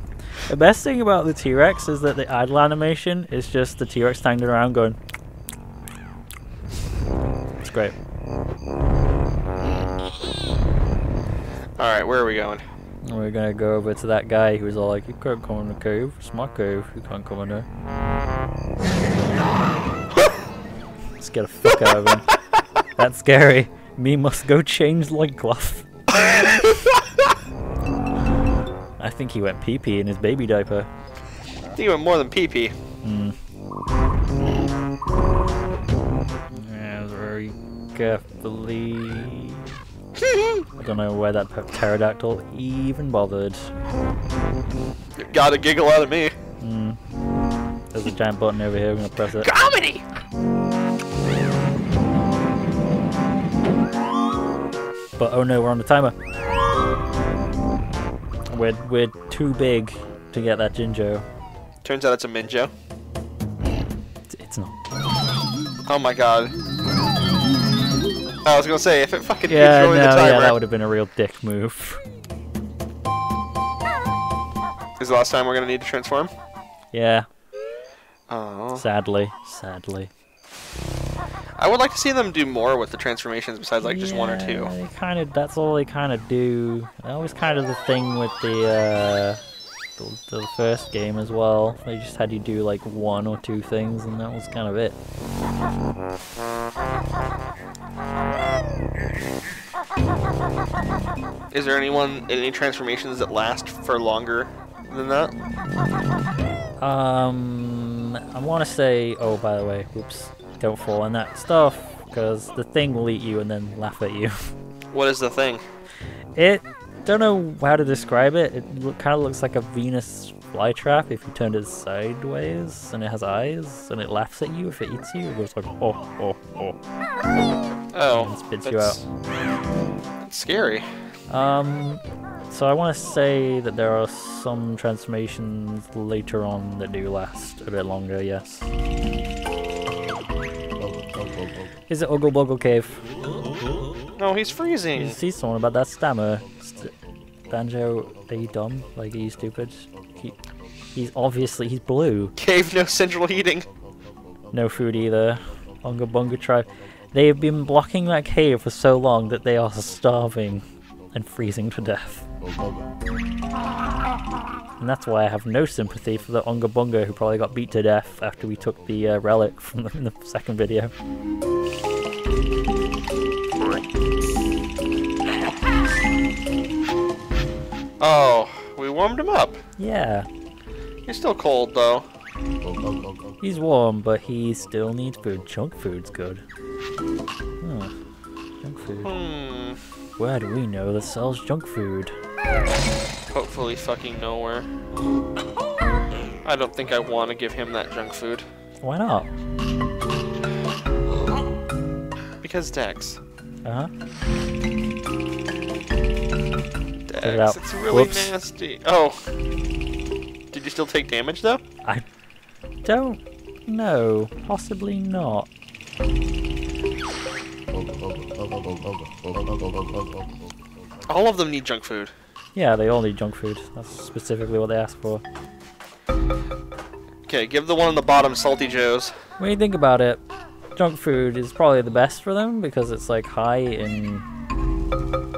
The best thing about the T-Rex is that the idle animation is just the T-Rex standing around going. It's great. Alright, where are we going? And we're gonna go over to that guy who was all like, "You can't come in the cave. It's my cave. You can't come in there." Let's get a fuck out of him. That's scary. Me must go change like loincloth. I think he went pee pee in his baby diaper. I think he went more than pee pee. Hmm. Yeah, very carefully. Don't know where that pterodactyl even bothered. Got a giggle out of me. Hmm. There's a giant button over here. I'm gonna press it. Comedy! But oh no, we're on the timer. We're we're too big to get that Jinjo. Turns out it's a Minjo. It's not. Oh my god. I was gonna say, if it fucking Yeah, no, the timer, yeah, that would have been a real dick move. is the last time we're gonna need to transform? Yeah, Oh. sadly, sadly. I would like to see them do more with the transformations besides like just one or two. Kind of, that's all they kind of do. That was kind of the thing with the, uh, the, the first game as well. They just had you do like one or two things, and that was kind of it. Is there anyone, any transformations that last for longer than that? Um, I want to say, oh, by the way, whoops, don't fall in that stuff, because the thing will eat you and then laugh at you. What is the thing? It, don't know how to describe it. It kind of looks like a Venus flytrap if you turned it sideways, and it has eyes, and it laughs at you if it eats you. It goes like, oh, oh, oh, Oh, and spits you out. that's scary. Um, so I want to say that there are some transformations later on that do last a bit longer, yes. Is it Uggle Buggle Cave? No, he's freezing. You see someone about that stammer. Banjo, are you dumb? Like, are you stupid? He, he's obviously, he's blue. Cave, no central heating. No food either. Unga Bunga tribe. They have been blocking that cave for so long that they are starving and freezing to death. And that's why I have no sympathy for the Unga Bunga who probably got beat to death after we took the uh, relic from the, in the second video. Oh, we warmed him up. Yeah, He's still cold though. he's warm, but he still needs food. Junk food's good. Huh. Junk food. Hmm. Where do we know that sells junk food? Hopefully, fucking nowhere. I don't think I want to give him that junk food Why not? because Dex. Uh out. it's really Whoops. nasty. Oh. Did you still take damage though? I don't know. Possibly not. All of them need junk food. Yeah, they all need junk food. That's specifically what they asked for. Okay, give the one on the bottom salty joes. When you think about it, junk food is probably the best for them because it's like high in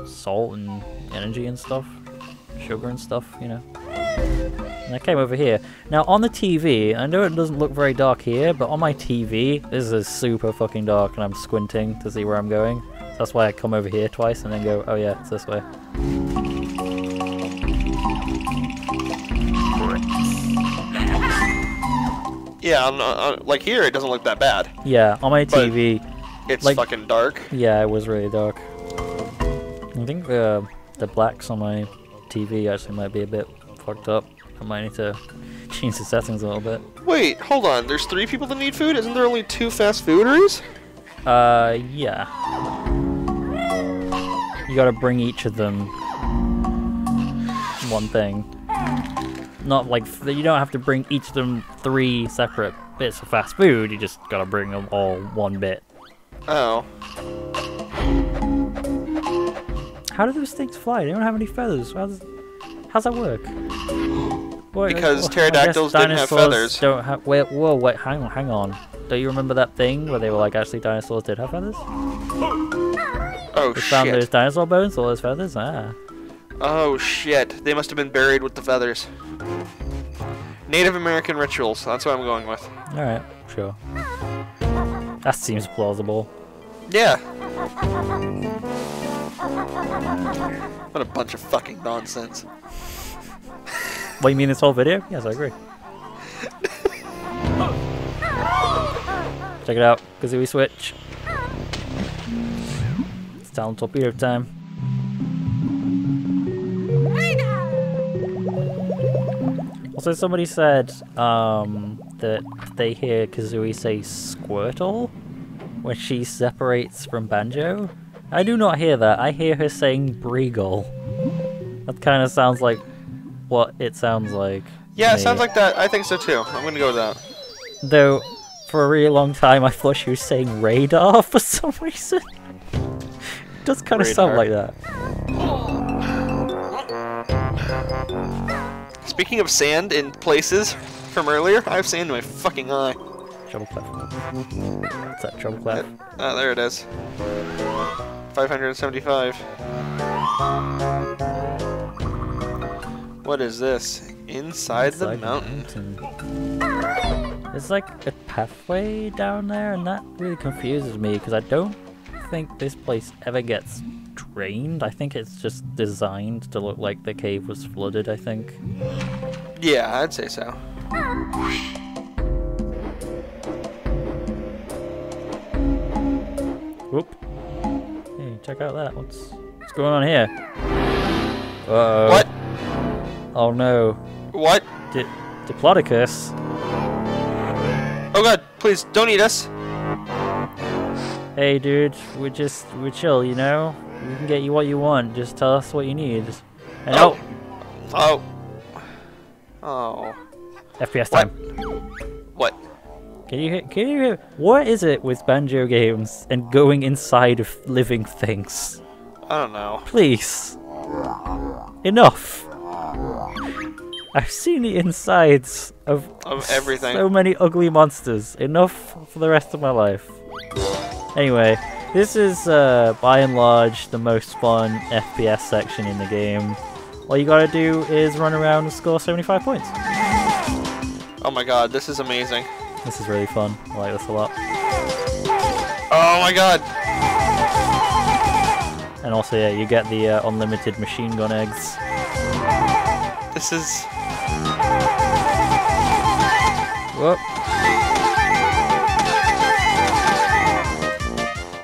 salt and energy and stuff, sugar and stuff, you know. And I came over here. Now on the TV, I know it doesn't look very dark here, but on my TV, this is super fucking dark and I'm squinting to see where I'm going. So that's why I come over here twice and then go, oh yeah, it's this way. Yeah, on, on, uh, like here it doesn't look that bad. Yeah, on my But- TV, It's Like- fucking dark. Yeah, it was really dark. I think the the blacks on my TV actually might be a bit fucked up. I might need to change the settings a little bit. Wait, hold on. There's three people that need food. Isn't there only two fast fooderies? Uh, yeah. You gotta bring each of them one thing. Not like you don't have to bring each of them three separate bits of fast food. You just gotta bring them all one bit. Oh, How do those things fly? They don't have any feathers. How does, how's that work? Wait, Because well, pterodactyls didn't have feathers. Don't have. Wait, whoa, wait, hang on, hang on. Don't you remember that thing where they were like, actually, dinosaurs did have feathers? oh They found those dinosaur bones, all those feathers. Ah, Oh shit. They must have been buried with the feathers. Native American rituals. That's what I'm going with. all right, sure. That seems plausible. Yeah. What a bunch of fucking nonsense. What you mean this whole video? Yes, I agree. Check it out, Kazooie Switch. It's talon torpedo time. Also, somebody said um, that they hear Kazooie say Squirtle when she separates from Banjo. I do not hear that. I hear her saying Breegull. That kind of sounds like what it sounds like. Yeah, it sounds like that. I think so too. I'm gonna go with that. Though, for a really long time, I thought she was saying radar for some reason. it does kind of sound like that. Speaking of sand in places from earlier, I have sand in my fucking eye. Treble clef. What's that treble clef? Ah, there it is. 575. What is this? Inside, the Inside mountain. mountain. There's like a pathway down there, and that really confuses me because I don't think this place ever gets drained. I think it's just designed to look like the cave was flooded. I think. Yeah, I'd say so. Check out that. What's what's going on here? Uh oh. What? Oh no. What? Di- Diplodocus. Oh god, please don't eat us. Hey, dude. We're just we're chill, you know. We can get you what you want. Just tell us what you need. And Oh. oh, Oh. Oh. FPS time. What? Can you hear? Can you hear? What is it with banjo games and going inside of living things? I don't know. Please. Enough. I've seen the insides of, Of everything. So many ugly monsters. Enough for the rest of my life. Anyway, this is uh, by and large the most fun FPS section in the game. All you gotta do is run around and score 75 points. Oh my god, this is amazing. This is really fun. I like this a lot. Oh my god. And also, yeah, you get the uh, unlimited machine gun eggs. This is. Whoop.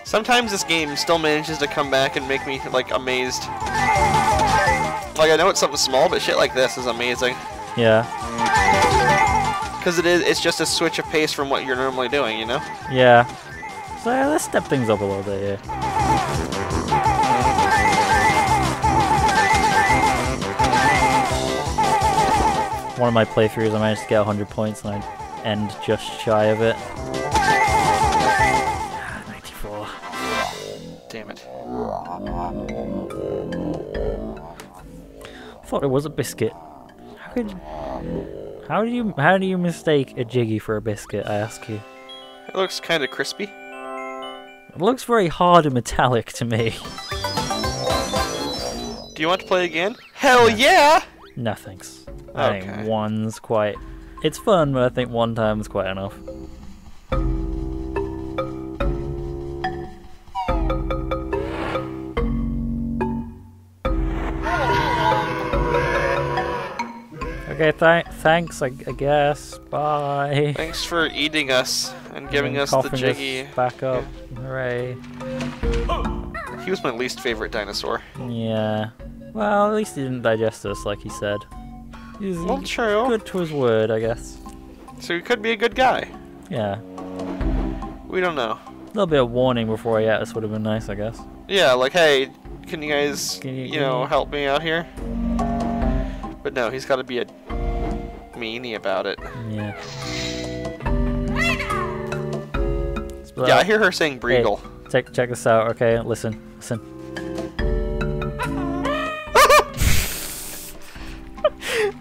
Sometimes this game still manages to come back and make me, like, amazed. Like, I know it's something small, but shit like this is amazing. Yeah, Because it is, it's just a switch of pace from what you're normally doing, you know? yeah. So yeah, let's step things up a little bit here. One of my playthroughs, I managed to get 100 points and I end just shy of it. Ah, 94. Damn it. thought it was a biscuit. How could how do you how do you mistake a jiggy for a biscuit? I ask you. It looks kind of crispy. It looks very hard and metallic to me. Do you want to play again? Hell yeah! No thanks. I think one's quite. It's fun, but I think one time's quite enough. Okay, th- thanks, I, I guess. Bye. Thanks for eating us and giving And us the jiggy. back up. Hooray. He was my least favorite dinosaur. Yeah. Well, at least he didn't digest us, like he said. He's Well, true. good to his word, I guess. So he could be a good guy. Yeah. We don't know. A little bit of warning before he ate us would have been nice, I guess. Yeah, like, hey, can you guys, Can you- you, know, help me out here? But no, he's got to be a meanie about it. Yeah. Split Yeah, I hear her saying Breegull. Check check this out, okay? Listen, listen.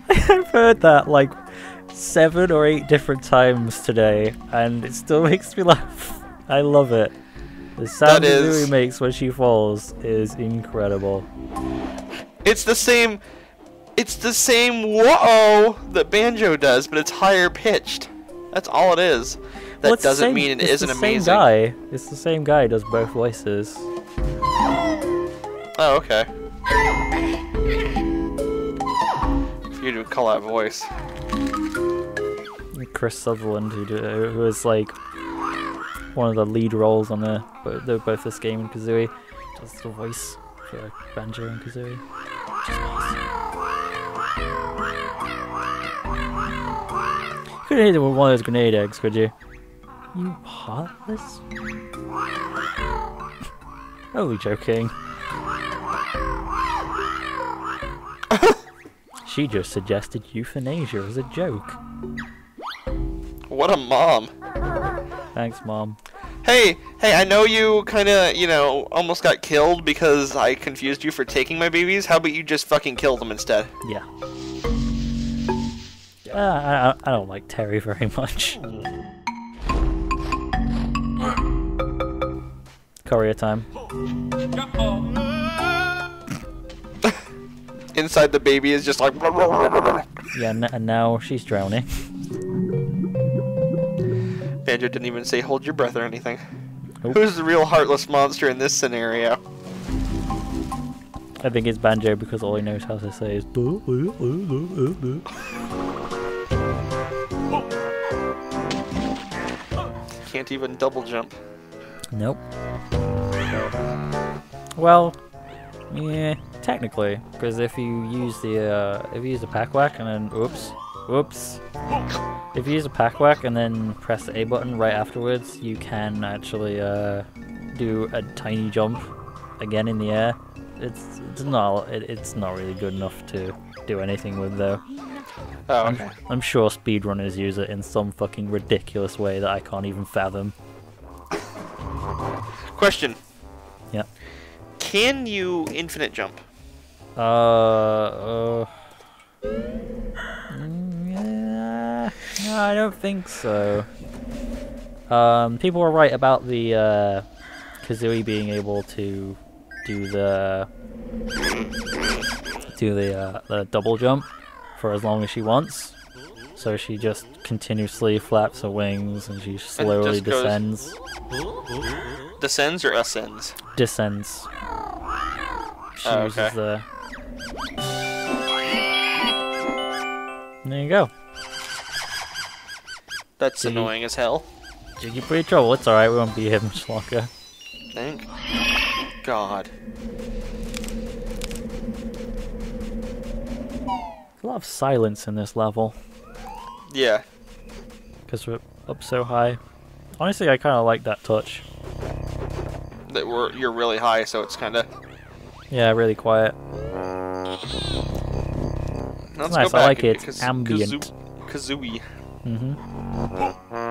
I've heard that like seven or eight different times today, and it still makes me laugh. I love it. The sound that is- Zooey makes when she falls is incredible. It's the same. It's the same whoa that Banjo does, but it's higher pitched. That's all it is. That Well, doesn't same- mean it it's isn't the amazing. Same guy. It's the same guy who does both voices. Oh, okay. If you do call that voice. Chris Sutherland, who, do, who is like one of the lead roles on the both, the, both this game and Kazooie, does the voice for Banjo and Kazooie. Couldn't hit it with one of those grenade eggs, could you? You heartless? Only joking. she just suggested euthanasia as a joke. What a mom. Thanks, mom. Hey, hey, I know you kind of, you know, almost got killed because I confused you for taking my babies. How about you just fucking kill them instead? Yeah. Uh, I, I- don't like Terry very much. Courier time. Inside the baby is just like. Yeah, n- and now she's drowning. Banjo didn't even say hold your breath or anything. Nope. Who's the real heartless monster in this scenario? I think it's Banjo because all he knows how to say is. Can't even double jump. Nope. Well, yeah, technically, because if you use the uh, if you use the pack whack and then oops, oops, if you use a pack whack and then press the A button right afterwards, you can actually uh, do a tiny jump again in the air. It's it's not it, it's not really good enough to do anything with though. Oh, I'm. I'm sure speedrunners use it in some fucking ridiculous way that I can't even fathom. Question. Yeah. Can you infinite jump? Uh, uh yeah, no, I don't think so. Um, people were right about the uh, Kazooie being able to do the do the uh, the double jump for as long as she wants. So she just continuously flaps her wings and she slowly just goes- descends. Descends or ascends? Descends. She Oh, uses okay. the. There you go. That's annoying as hell. Jiggy pretty trouble. It's alright. We won't be here much longer. Thank God. A lot of silence in this level Yeah. because we're up so high. Honestly, I kind of like that touch. That we're you're really high, so it's kind of. Yeah, really quiet. Let's nice, I like it. It's ambient. Kazoo- Kazooie. hmm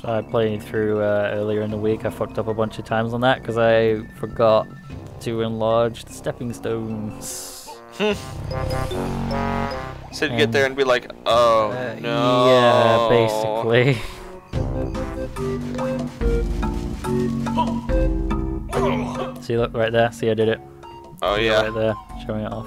So I played through uh, earlier in the week. I fucked up a bunch of times on that because I forgot to enlarge the stepping stones. So you get there and be like, oh Uh, no. Yeah, basically. See, look right there. See, I did it. Oh See yeah. right there, showing it off.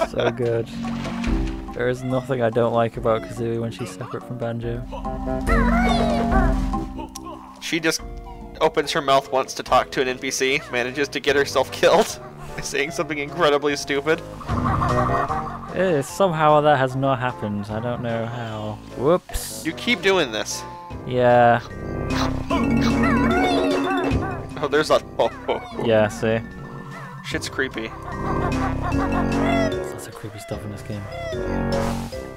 so good. There is nothing I don't like about Kazooie when she's separate from Banjo. She just opens her mouth once to talk to an NPC, manages to get herself killed by saying something incredibly stupid. Eh, somehow that has not happened. I don't know how. Whoops. You keep doing this. Yeah, Oh, there's a. Oh, oh, oh. yeah, see? Shit's creepy. Lots of creepy stuff in this game.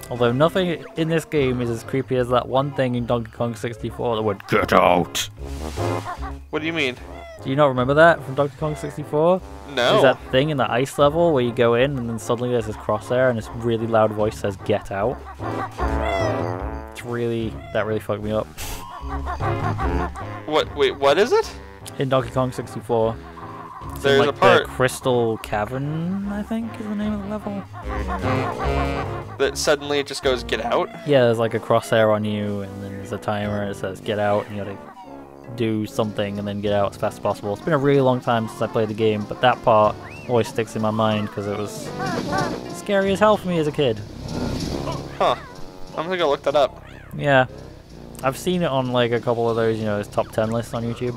Although nothing in this game is as creepy as that one thing in Donkey Kong 64 that would GET OUT! What do you mean? Do you not remember that from Donkey Kong 64? No. There's that thing in the ice level where you go in and then suddenly there's this crosshair and this really loud voice says GET OUT. It's really, that really fucked me up. What? Wait, what is it? In Donkey Kong 64. There's like a part the Crystal Cavern, I think is the name of the level. that suddenly it just goes, get out? Yeah, there's like a crosshair on you, and then there's a timer that says get out, and you gotta do something and then get out as fast as possible. It's been a really long time since I played the game, but that part always sticks in my mind because it was scary as hell for me as a kid. Huh. I'm gonna go look that up. Yeah. I've seen it on like a couple of those, you know, those top 10 lists on YouTube.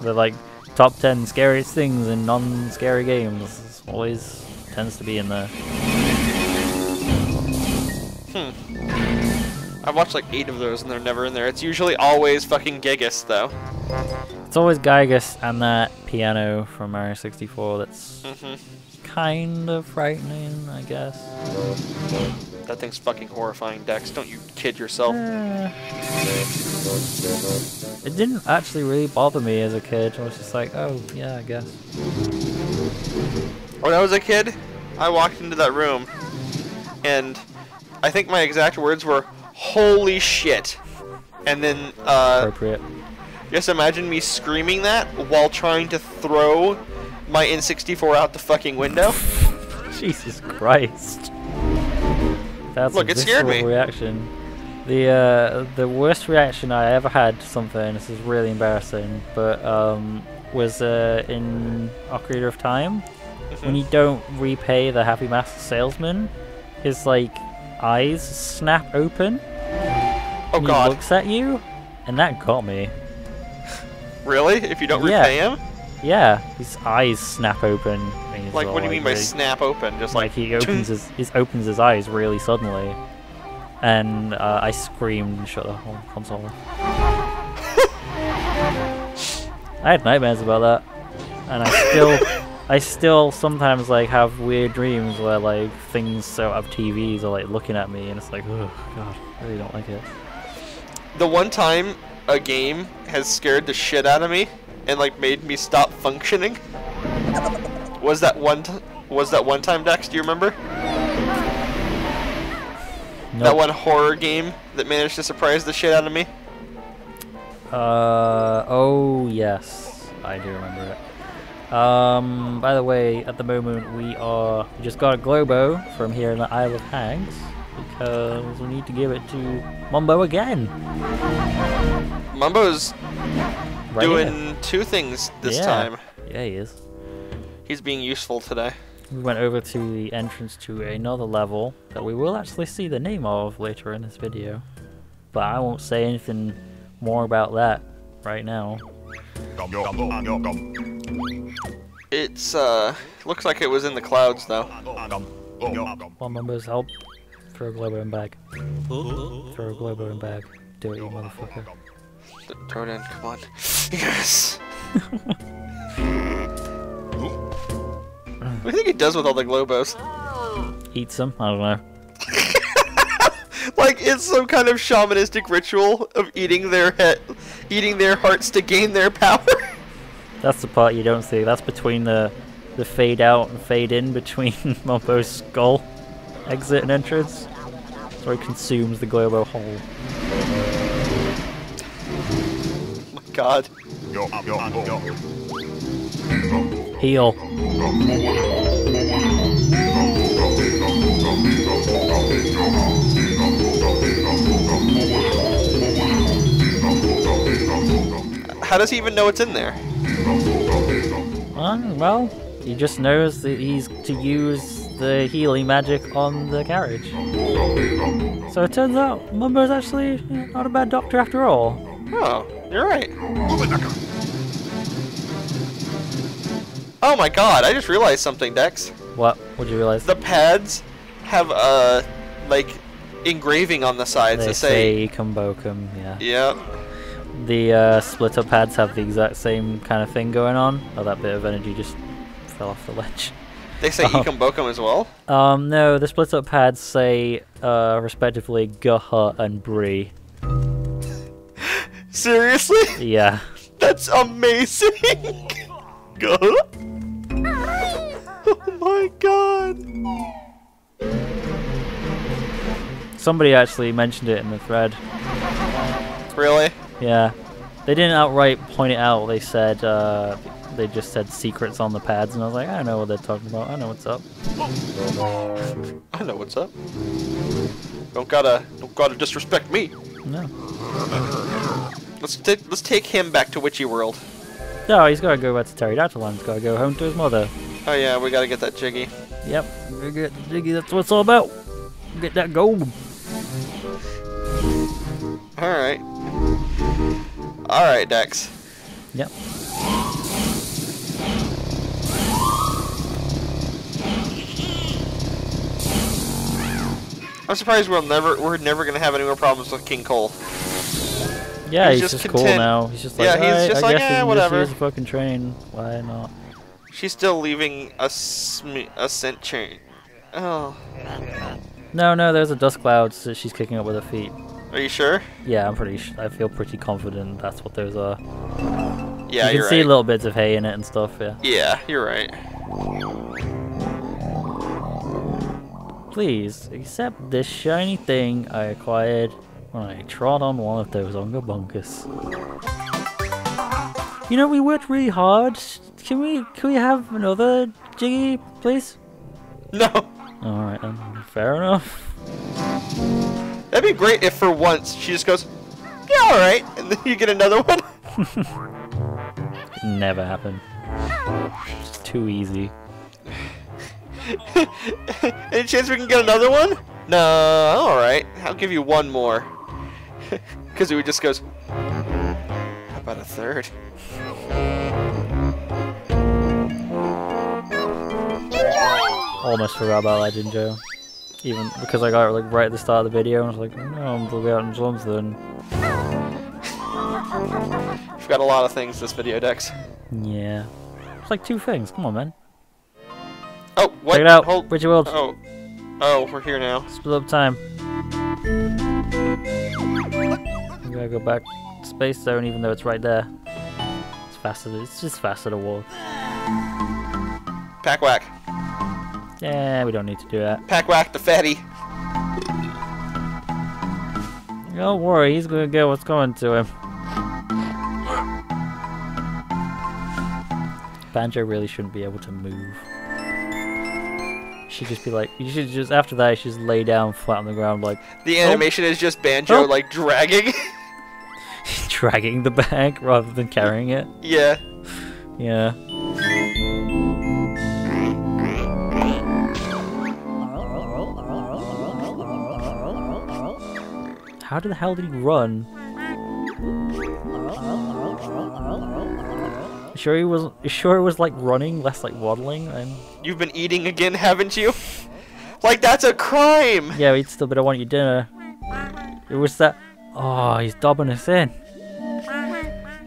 They're like top 10 scariest things in non scary games. Always tends to be in there. I've watched like eight of those and they're never in there. It's usually always fucking Gigas though. It's always Gigas and that piano from Mario 64 that's hmm kind of frightening, I guess. That thing's fucking horrifying, Dex. Don't you kid yourself. Eh. It didn't actually really bother me as a kid. I was just like, oh, yeah, I guess. When I was a kid, I walked into that room, and I think my exact words were, "Holy shit!" And then, uh, Appropriate. just imagine me screaming that while trying to throw my N64 out the fucking window. Jesus Christ. That's Look, a it scared me. reaction. The uh, the worst reaction I ever had to something, this is really embarrassing, but um, was uh, in Ocarina of Time. Mm-hmm. When you don't repay the Happy Master Salesman, his like eyes snap open Oh and he god, looks at you, and that got me. really? If you don't Yeah. repay him? Yeah, his eyes snap open. Like, what do you mean by really- snap open? Just like like, he opens his he opens his eyes really suddenly, and uh, I screamed and shut the whole console. I had nightmares about that, and I still I still sometimes like have weird dreams where like things out of TVs are like looking at me, and it's like oh god, I really don't like it. The one time a game has scared the shit out of me and like made me stop functioning was that one t- was that one time Dex, do you remember? That one horror game that managed to surprise the shit out of me? Uh oh yes, I do remember it. Um, by the way, at the moment we are we just got a Glowbo from here in the Isle of Hags because we need to give it to Mumbo again. Mumbo's Right here. doing two things this Yeah. time. Yeah, he is. He's being useful today. We went over to the entrance to another level that we will actually see the name of later in this video, but I won't say anything more about that right now. It's uh looks like it was in the clouds though. Well, member's help. Throw a Glowbo in bag. Throw a Glowbo in bag. Do it, you motherfucker. Th- Throw it in, come on. Yes. what do you think he does with all the Glowbos? Eats them? I don't know. Like it's some kind of shamanistic ritual of eating their head, eating their hearts to gain their power. That's the part you don't see. That's between the the fade out and fade in between Mumbo's skull exit and entrance. So he consumes the Glowbo whole. God. Heal. How does he even know it's in there? Uh, well, he just knows that he's to use the healing magic on the carriage. So it turns out Mumbo's actually not a bad doctor after all. Oh, you're right. Oh my God! I just realized something, Dex. What? What'd you realize? The pads have uh like engraving on the sides they that say. say Kumbokum, yeah. Yep. The uh, split up pads have the exact same kind of thing going on. Oh, that bit of energy just fell off the ledge. They say Oh. Ecum as well. Um, no, the split up pads say, uh, respectively, Guha and Bree. Seriously? Yeah. That's amazing. Go. oh my God. Somebody actually mentioned it in the thread. Really? Yeah. They didn't outright point it out. They said, uh, they just said secrets on the pads, and I was like, I know what they're talking about. I know what's up. I know what's up. Don't gotta, don't gotta disrespect me. No. Let's ta- let's take him back to Witchy World. No, he's gotta go back to Pterodactyl. He's gotta go home to his mother. Oh yeah, we gotta get that Jiggy. Yep. we get Jiggy, that's what it's all about. Get that gold. All right. All right, Dex. Yep. I'm surprised we'll never, we're never gonna have any more problems with King Coal. Yeah, He's he's, just just, cool now. He's just like, Yeah, he's "Alright, just I like, guess "Eh, whatever." just use a fucking train. Why not? She's still leaving a sm- a scent chain. Oh. No, no, there's a dust cloud that she's kicking up with her feet. Are you sure? Yeah, I'm pretty. I feel pretty confident that's what those are. Yeah, you can see right. little bits of hay in it and stuff. Yeah. Yeah, you're right. Please accept this shiny thing I acquired when I trod on one of those Unga Bungas. You know, we worked really hard. Can we can we have another Jiggy, please? No, Alright, um, fair enough. that'd be great if for once she just goes, yeah, all right, and then you get another one. Never happen. It's too easy. Any chance we can get another one? No, all right. I'll give you one more. Because it just goes. How about a third? Almost forgot about Legend Joe. Even because I got it like right at the start of the video and I was like, no, I'm forgetting something. We've got a lot of things this video, Dex. Yeah. It's like two things. Come on, man. Oh, what? Check it out. Hold. Witchy World. Oh, oh, we're here now. Split up time. Gotta go back to Space Zone even though it's right there. It's faster. It's just faster to walk. Pack whack. Yeah, we don't need to do that. Pack whack the fatty. Don't worry, he's gonna get what's coming to him. Banjo really shouldn't be able to move. She just be like, you should just after that, she just lay down flat on the ground, like The oh. animation is just Banjo Oh. like dragging. dragging the bag rather than carrying it. yeah. Yeah. How the hell did he run? Sure he was sure it was like running, less like waddling and You've been eating again, haven't you? Like that's a crime. Yeah, we'd still better want your dinner. It was that Oh, he's dobbing us in.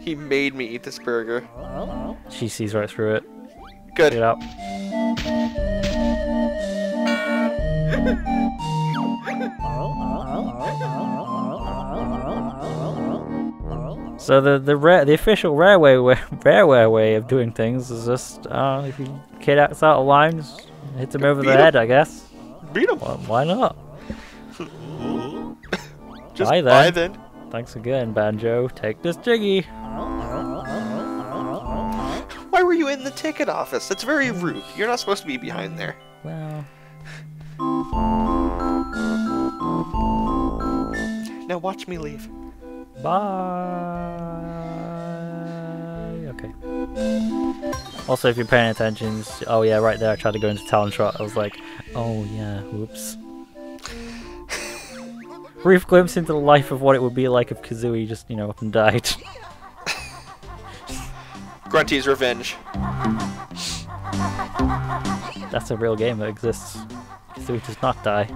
He made me eat this burger. She sees right through it. Good. Get. So the the rare, the official railway way, rareware way of doing things is just uh, if you kid acts out of lines, hits him over the 'em. head, I guess. Beat him. Well, why not? Just Bye bye then. then. Thanks again, Banjo. Take this jiggy. In the ticket office? That's very hmm. rude. You're not supposed to be behind there. Well, Now watch me leave. bye. Okay. Also, if you're paying attention, oh yeah, right there. I tried to go into Talon Trot. I was like, oh yeah, whoops. Brief glimpse into the life of what it would be like if Kazooie just, you know, up and died. Grunty's revenge. That's a real game that exists. Kazooie does not die.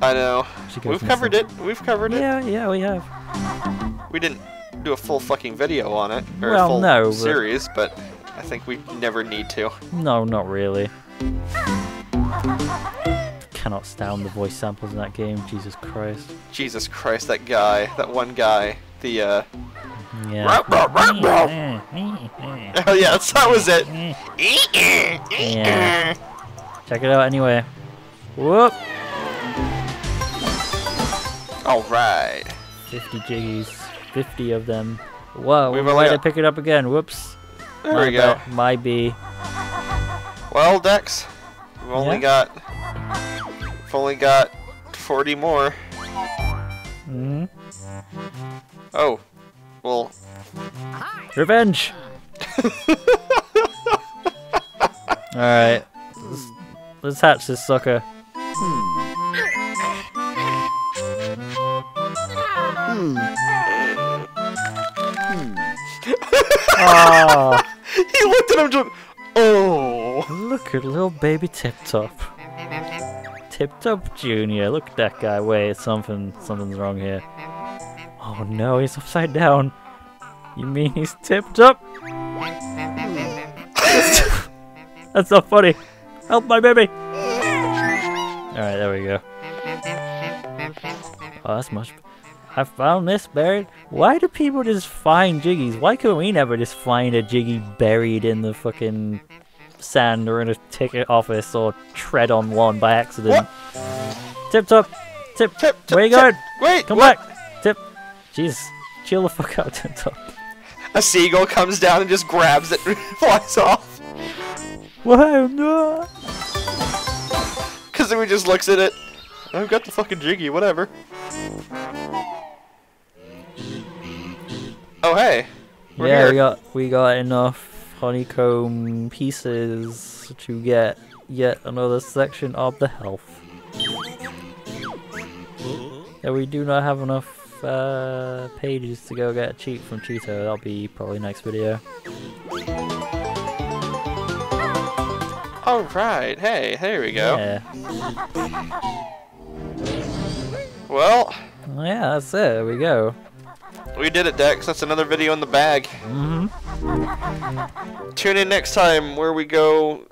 I know. We've covered it. We've covered it. Yeah, yeah, we have. We didn't do a full fucking video on it or Well, a full no, but- series, but I think we never need to. No, not really. Cannot stand the voice samples in that game. Jesus Christ. Jesus Christ, that guy, that one guy, the uh. Yeah. Ruh, ruh, ruh. Oh yeah, that was it. Mm. Yeah. Check it out anyway. Whoop! All right. 50 jiggies. 50 of them. Whoa, why only did I pick it up again? Whoops. There my we go. bad- My B. Well, Dex, we've only Yeah? got, we've only got 40 more. hmm Oh, well, Revenge! Alright. Let's, let's hatch this sucker. Oh, he looked at him just. Oh. look at little baby Tip Top. Tiptup Junior. Look at that guy. Wait, something, something's wrong here. Oh no, he's upside down. You mean he's tipped up? That's not funny. Help my baby. All right, there we go. Oh, that's much. I found this buried. Why do people just find jiggies? Why couldn't we never just find a jiggy buried in the fucking sand or in a ticket office or tread on one by accident? Tip top, tip. Tip, tip, Where you tip. going? Wait, Come what? back. Jeez, chill the fuck out, tip. A seagull comes down and just grabs it and flies off. Whoa, no. Because then he just looks at it. I've got the fucking jiggy, whatever. Oh, hey. We're yeah, here. we got we got enough honeycomb pieces to get yet another section of the health. Yeah, we do not have enough uh, pages to go get a cheat from Cheato. That'll be probably next video. Alright, hey, there we go. Yeah, Well, yeah, that's it. There we go. we did it, Dex. That's another video in the bag. hmm Tune in next time where we go.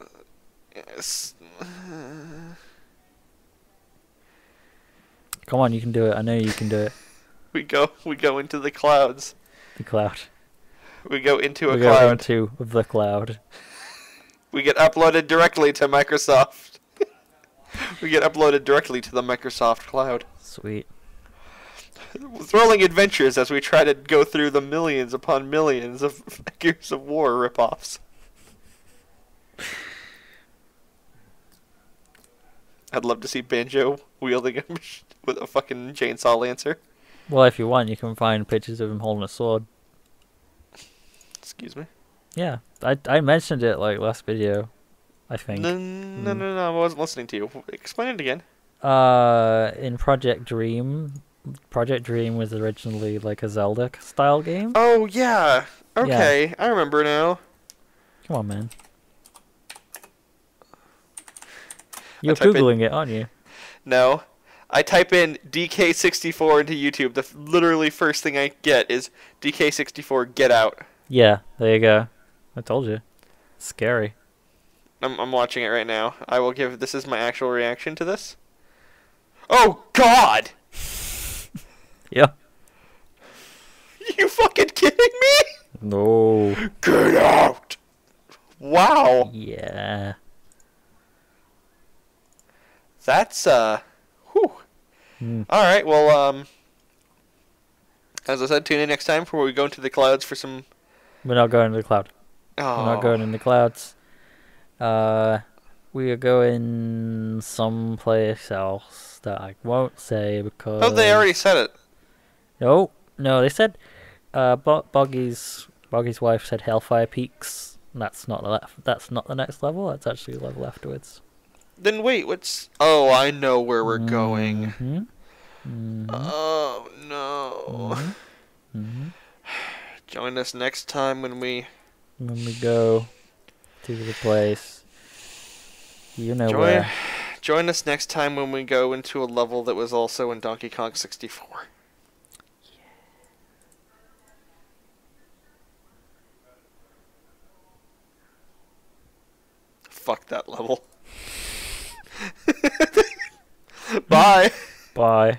Come on, you can do it. I know you can do it. We go. We go into the clouds. The cloud. We go into a We go into the cloud. We get uploaded directly to Microsoft. we get uploaded directly to the Microsoft cloud. Sweet. Thrilling adventures as we try to go through the millions upon millions of Gears of War ripoffs. I'd love to see Banjo wielding a with a fucking chainsaw lancer. Well, if you want, you can find pictures of him holding a sword. Excuse me. Yeah, I I mentioned it like last video, I think. No, no, no, no, I wasn't listening to you. Explain it again. Uh, in Project Dream, Project Dream was originally like a Zelda style game. Oh, yeah. Okay, I remember now. Come on, man. You're type in- googling it, aren't you? No. I type in DK64 into YouTube. The f- literally first thing I get is DK64 Get Out. Yeah, there you go. I told you. Scary. I'm, I'm watching it right now. I will give. This is my actual reaction to this. Oh, God! Yeah. You fucking kidding me? No. Get out! Wow. Yeah. That's, uh. Whew. Hmm. Alright, well, um. As I said, tune in next time for where we go into the clouds for some. We're not going to the cloud. Oh. We're not going in the clouds. Uh, we are going someplace else that I won't say because. Oh, they already said it. No, no, they said. Uh, Bo- Boggy's Boggy's wife said Hailfire Peaks. That's not the left. That's not the next level. That's actually the level afterwards. Then wait, what's. Oh, I know where we're going. hmm hmm Oh, no. hmm Join us next time when we. When we go to the place, you know Join, where. join us next time when we go into a level that was also in Donkey Kong 64. Fuck that level. Bye. Bye.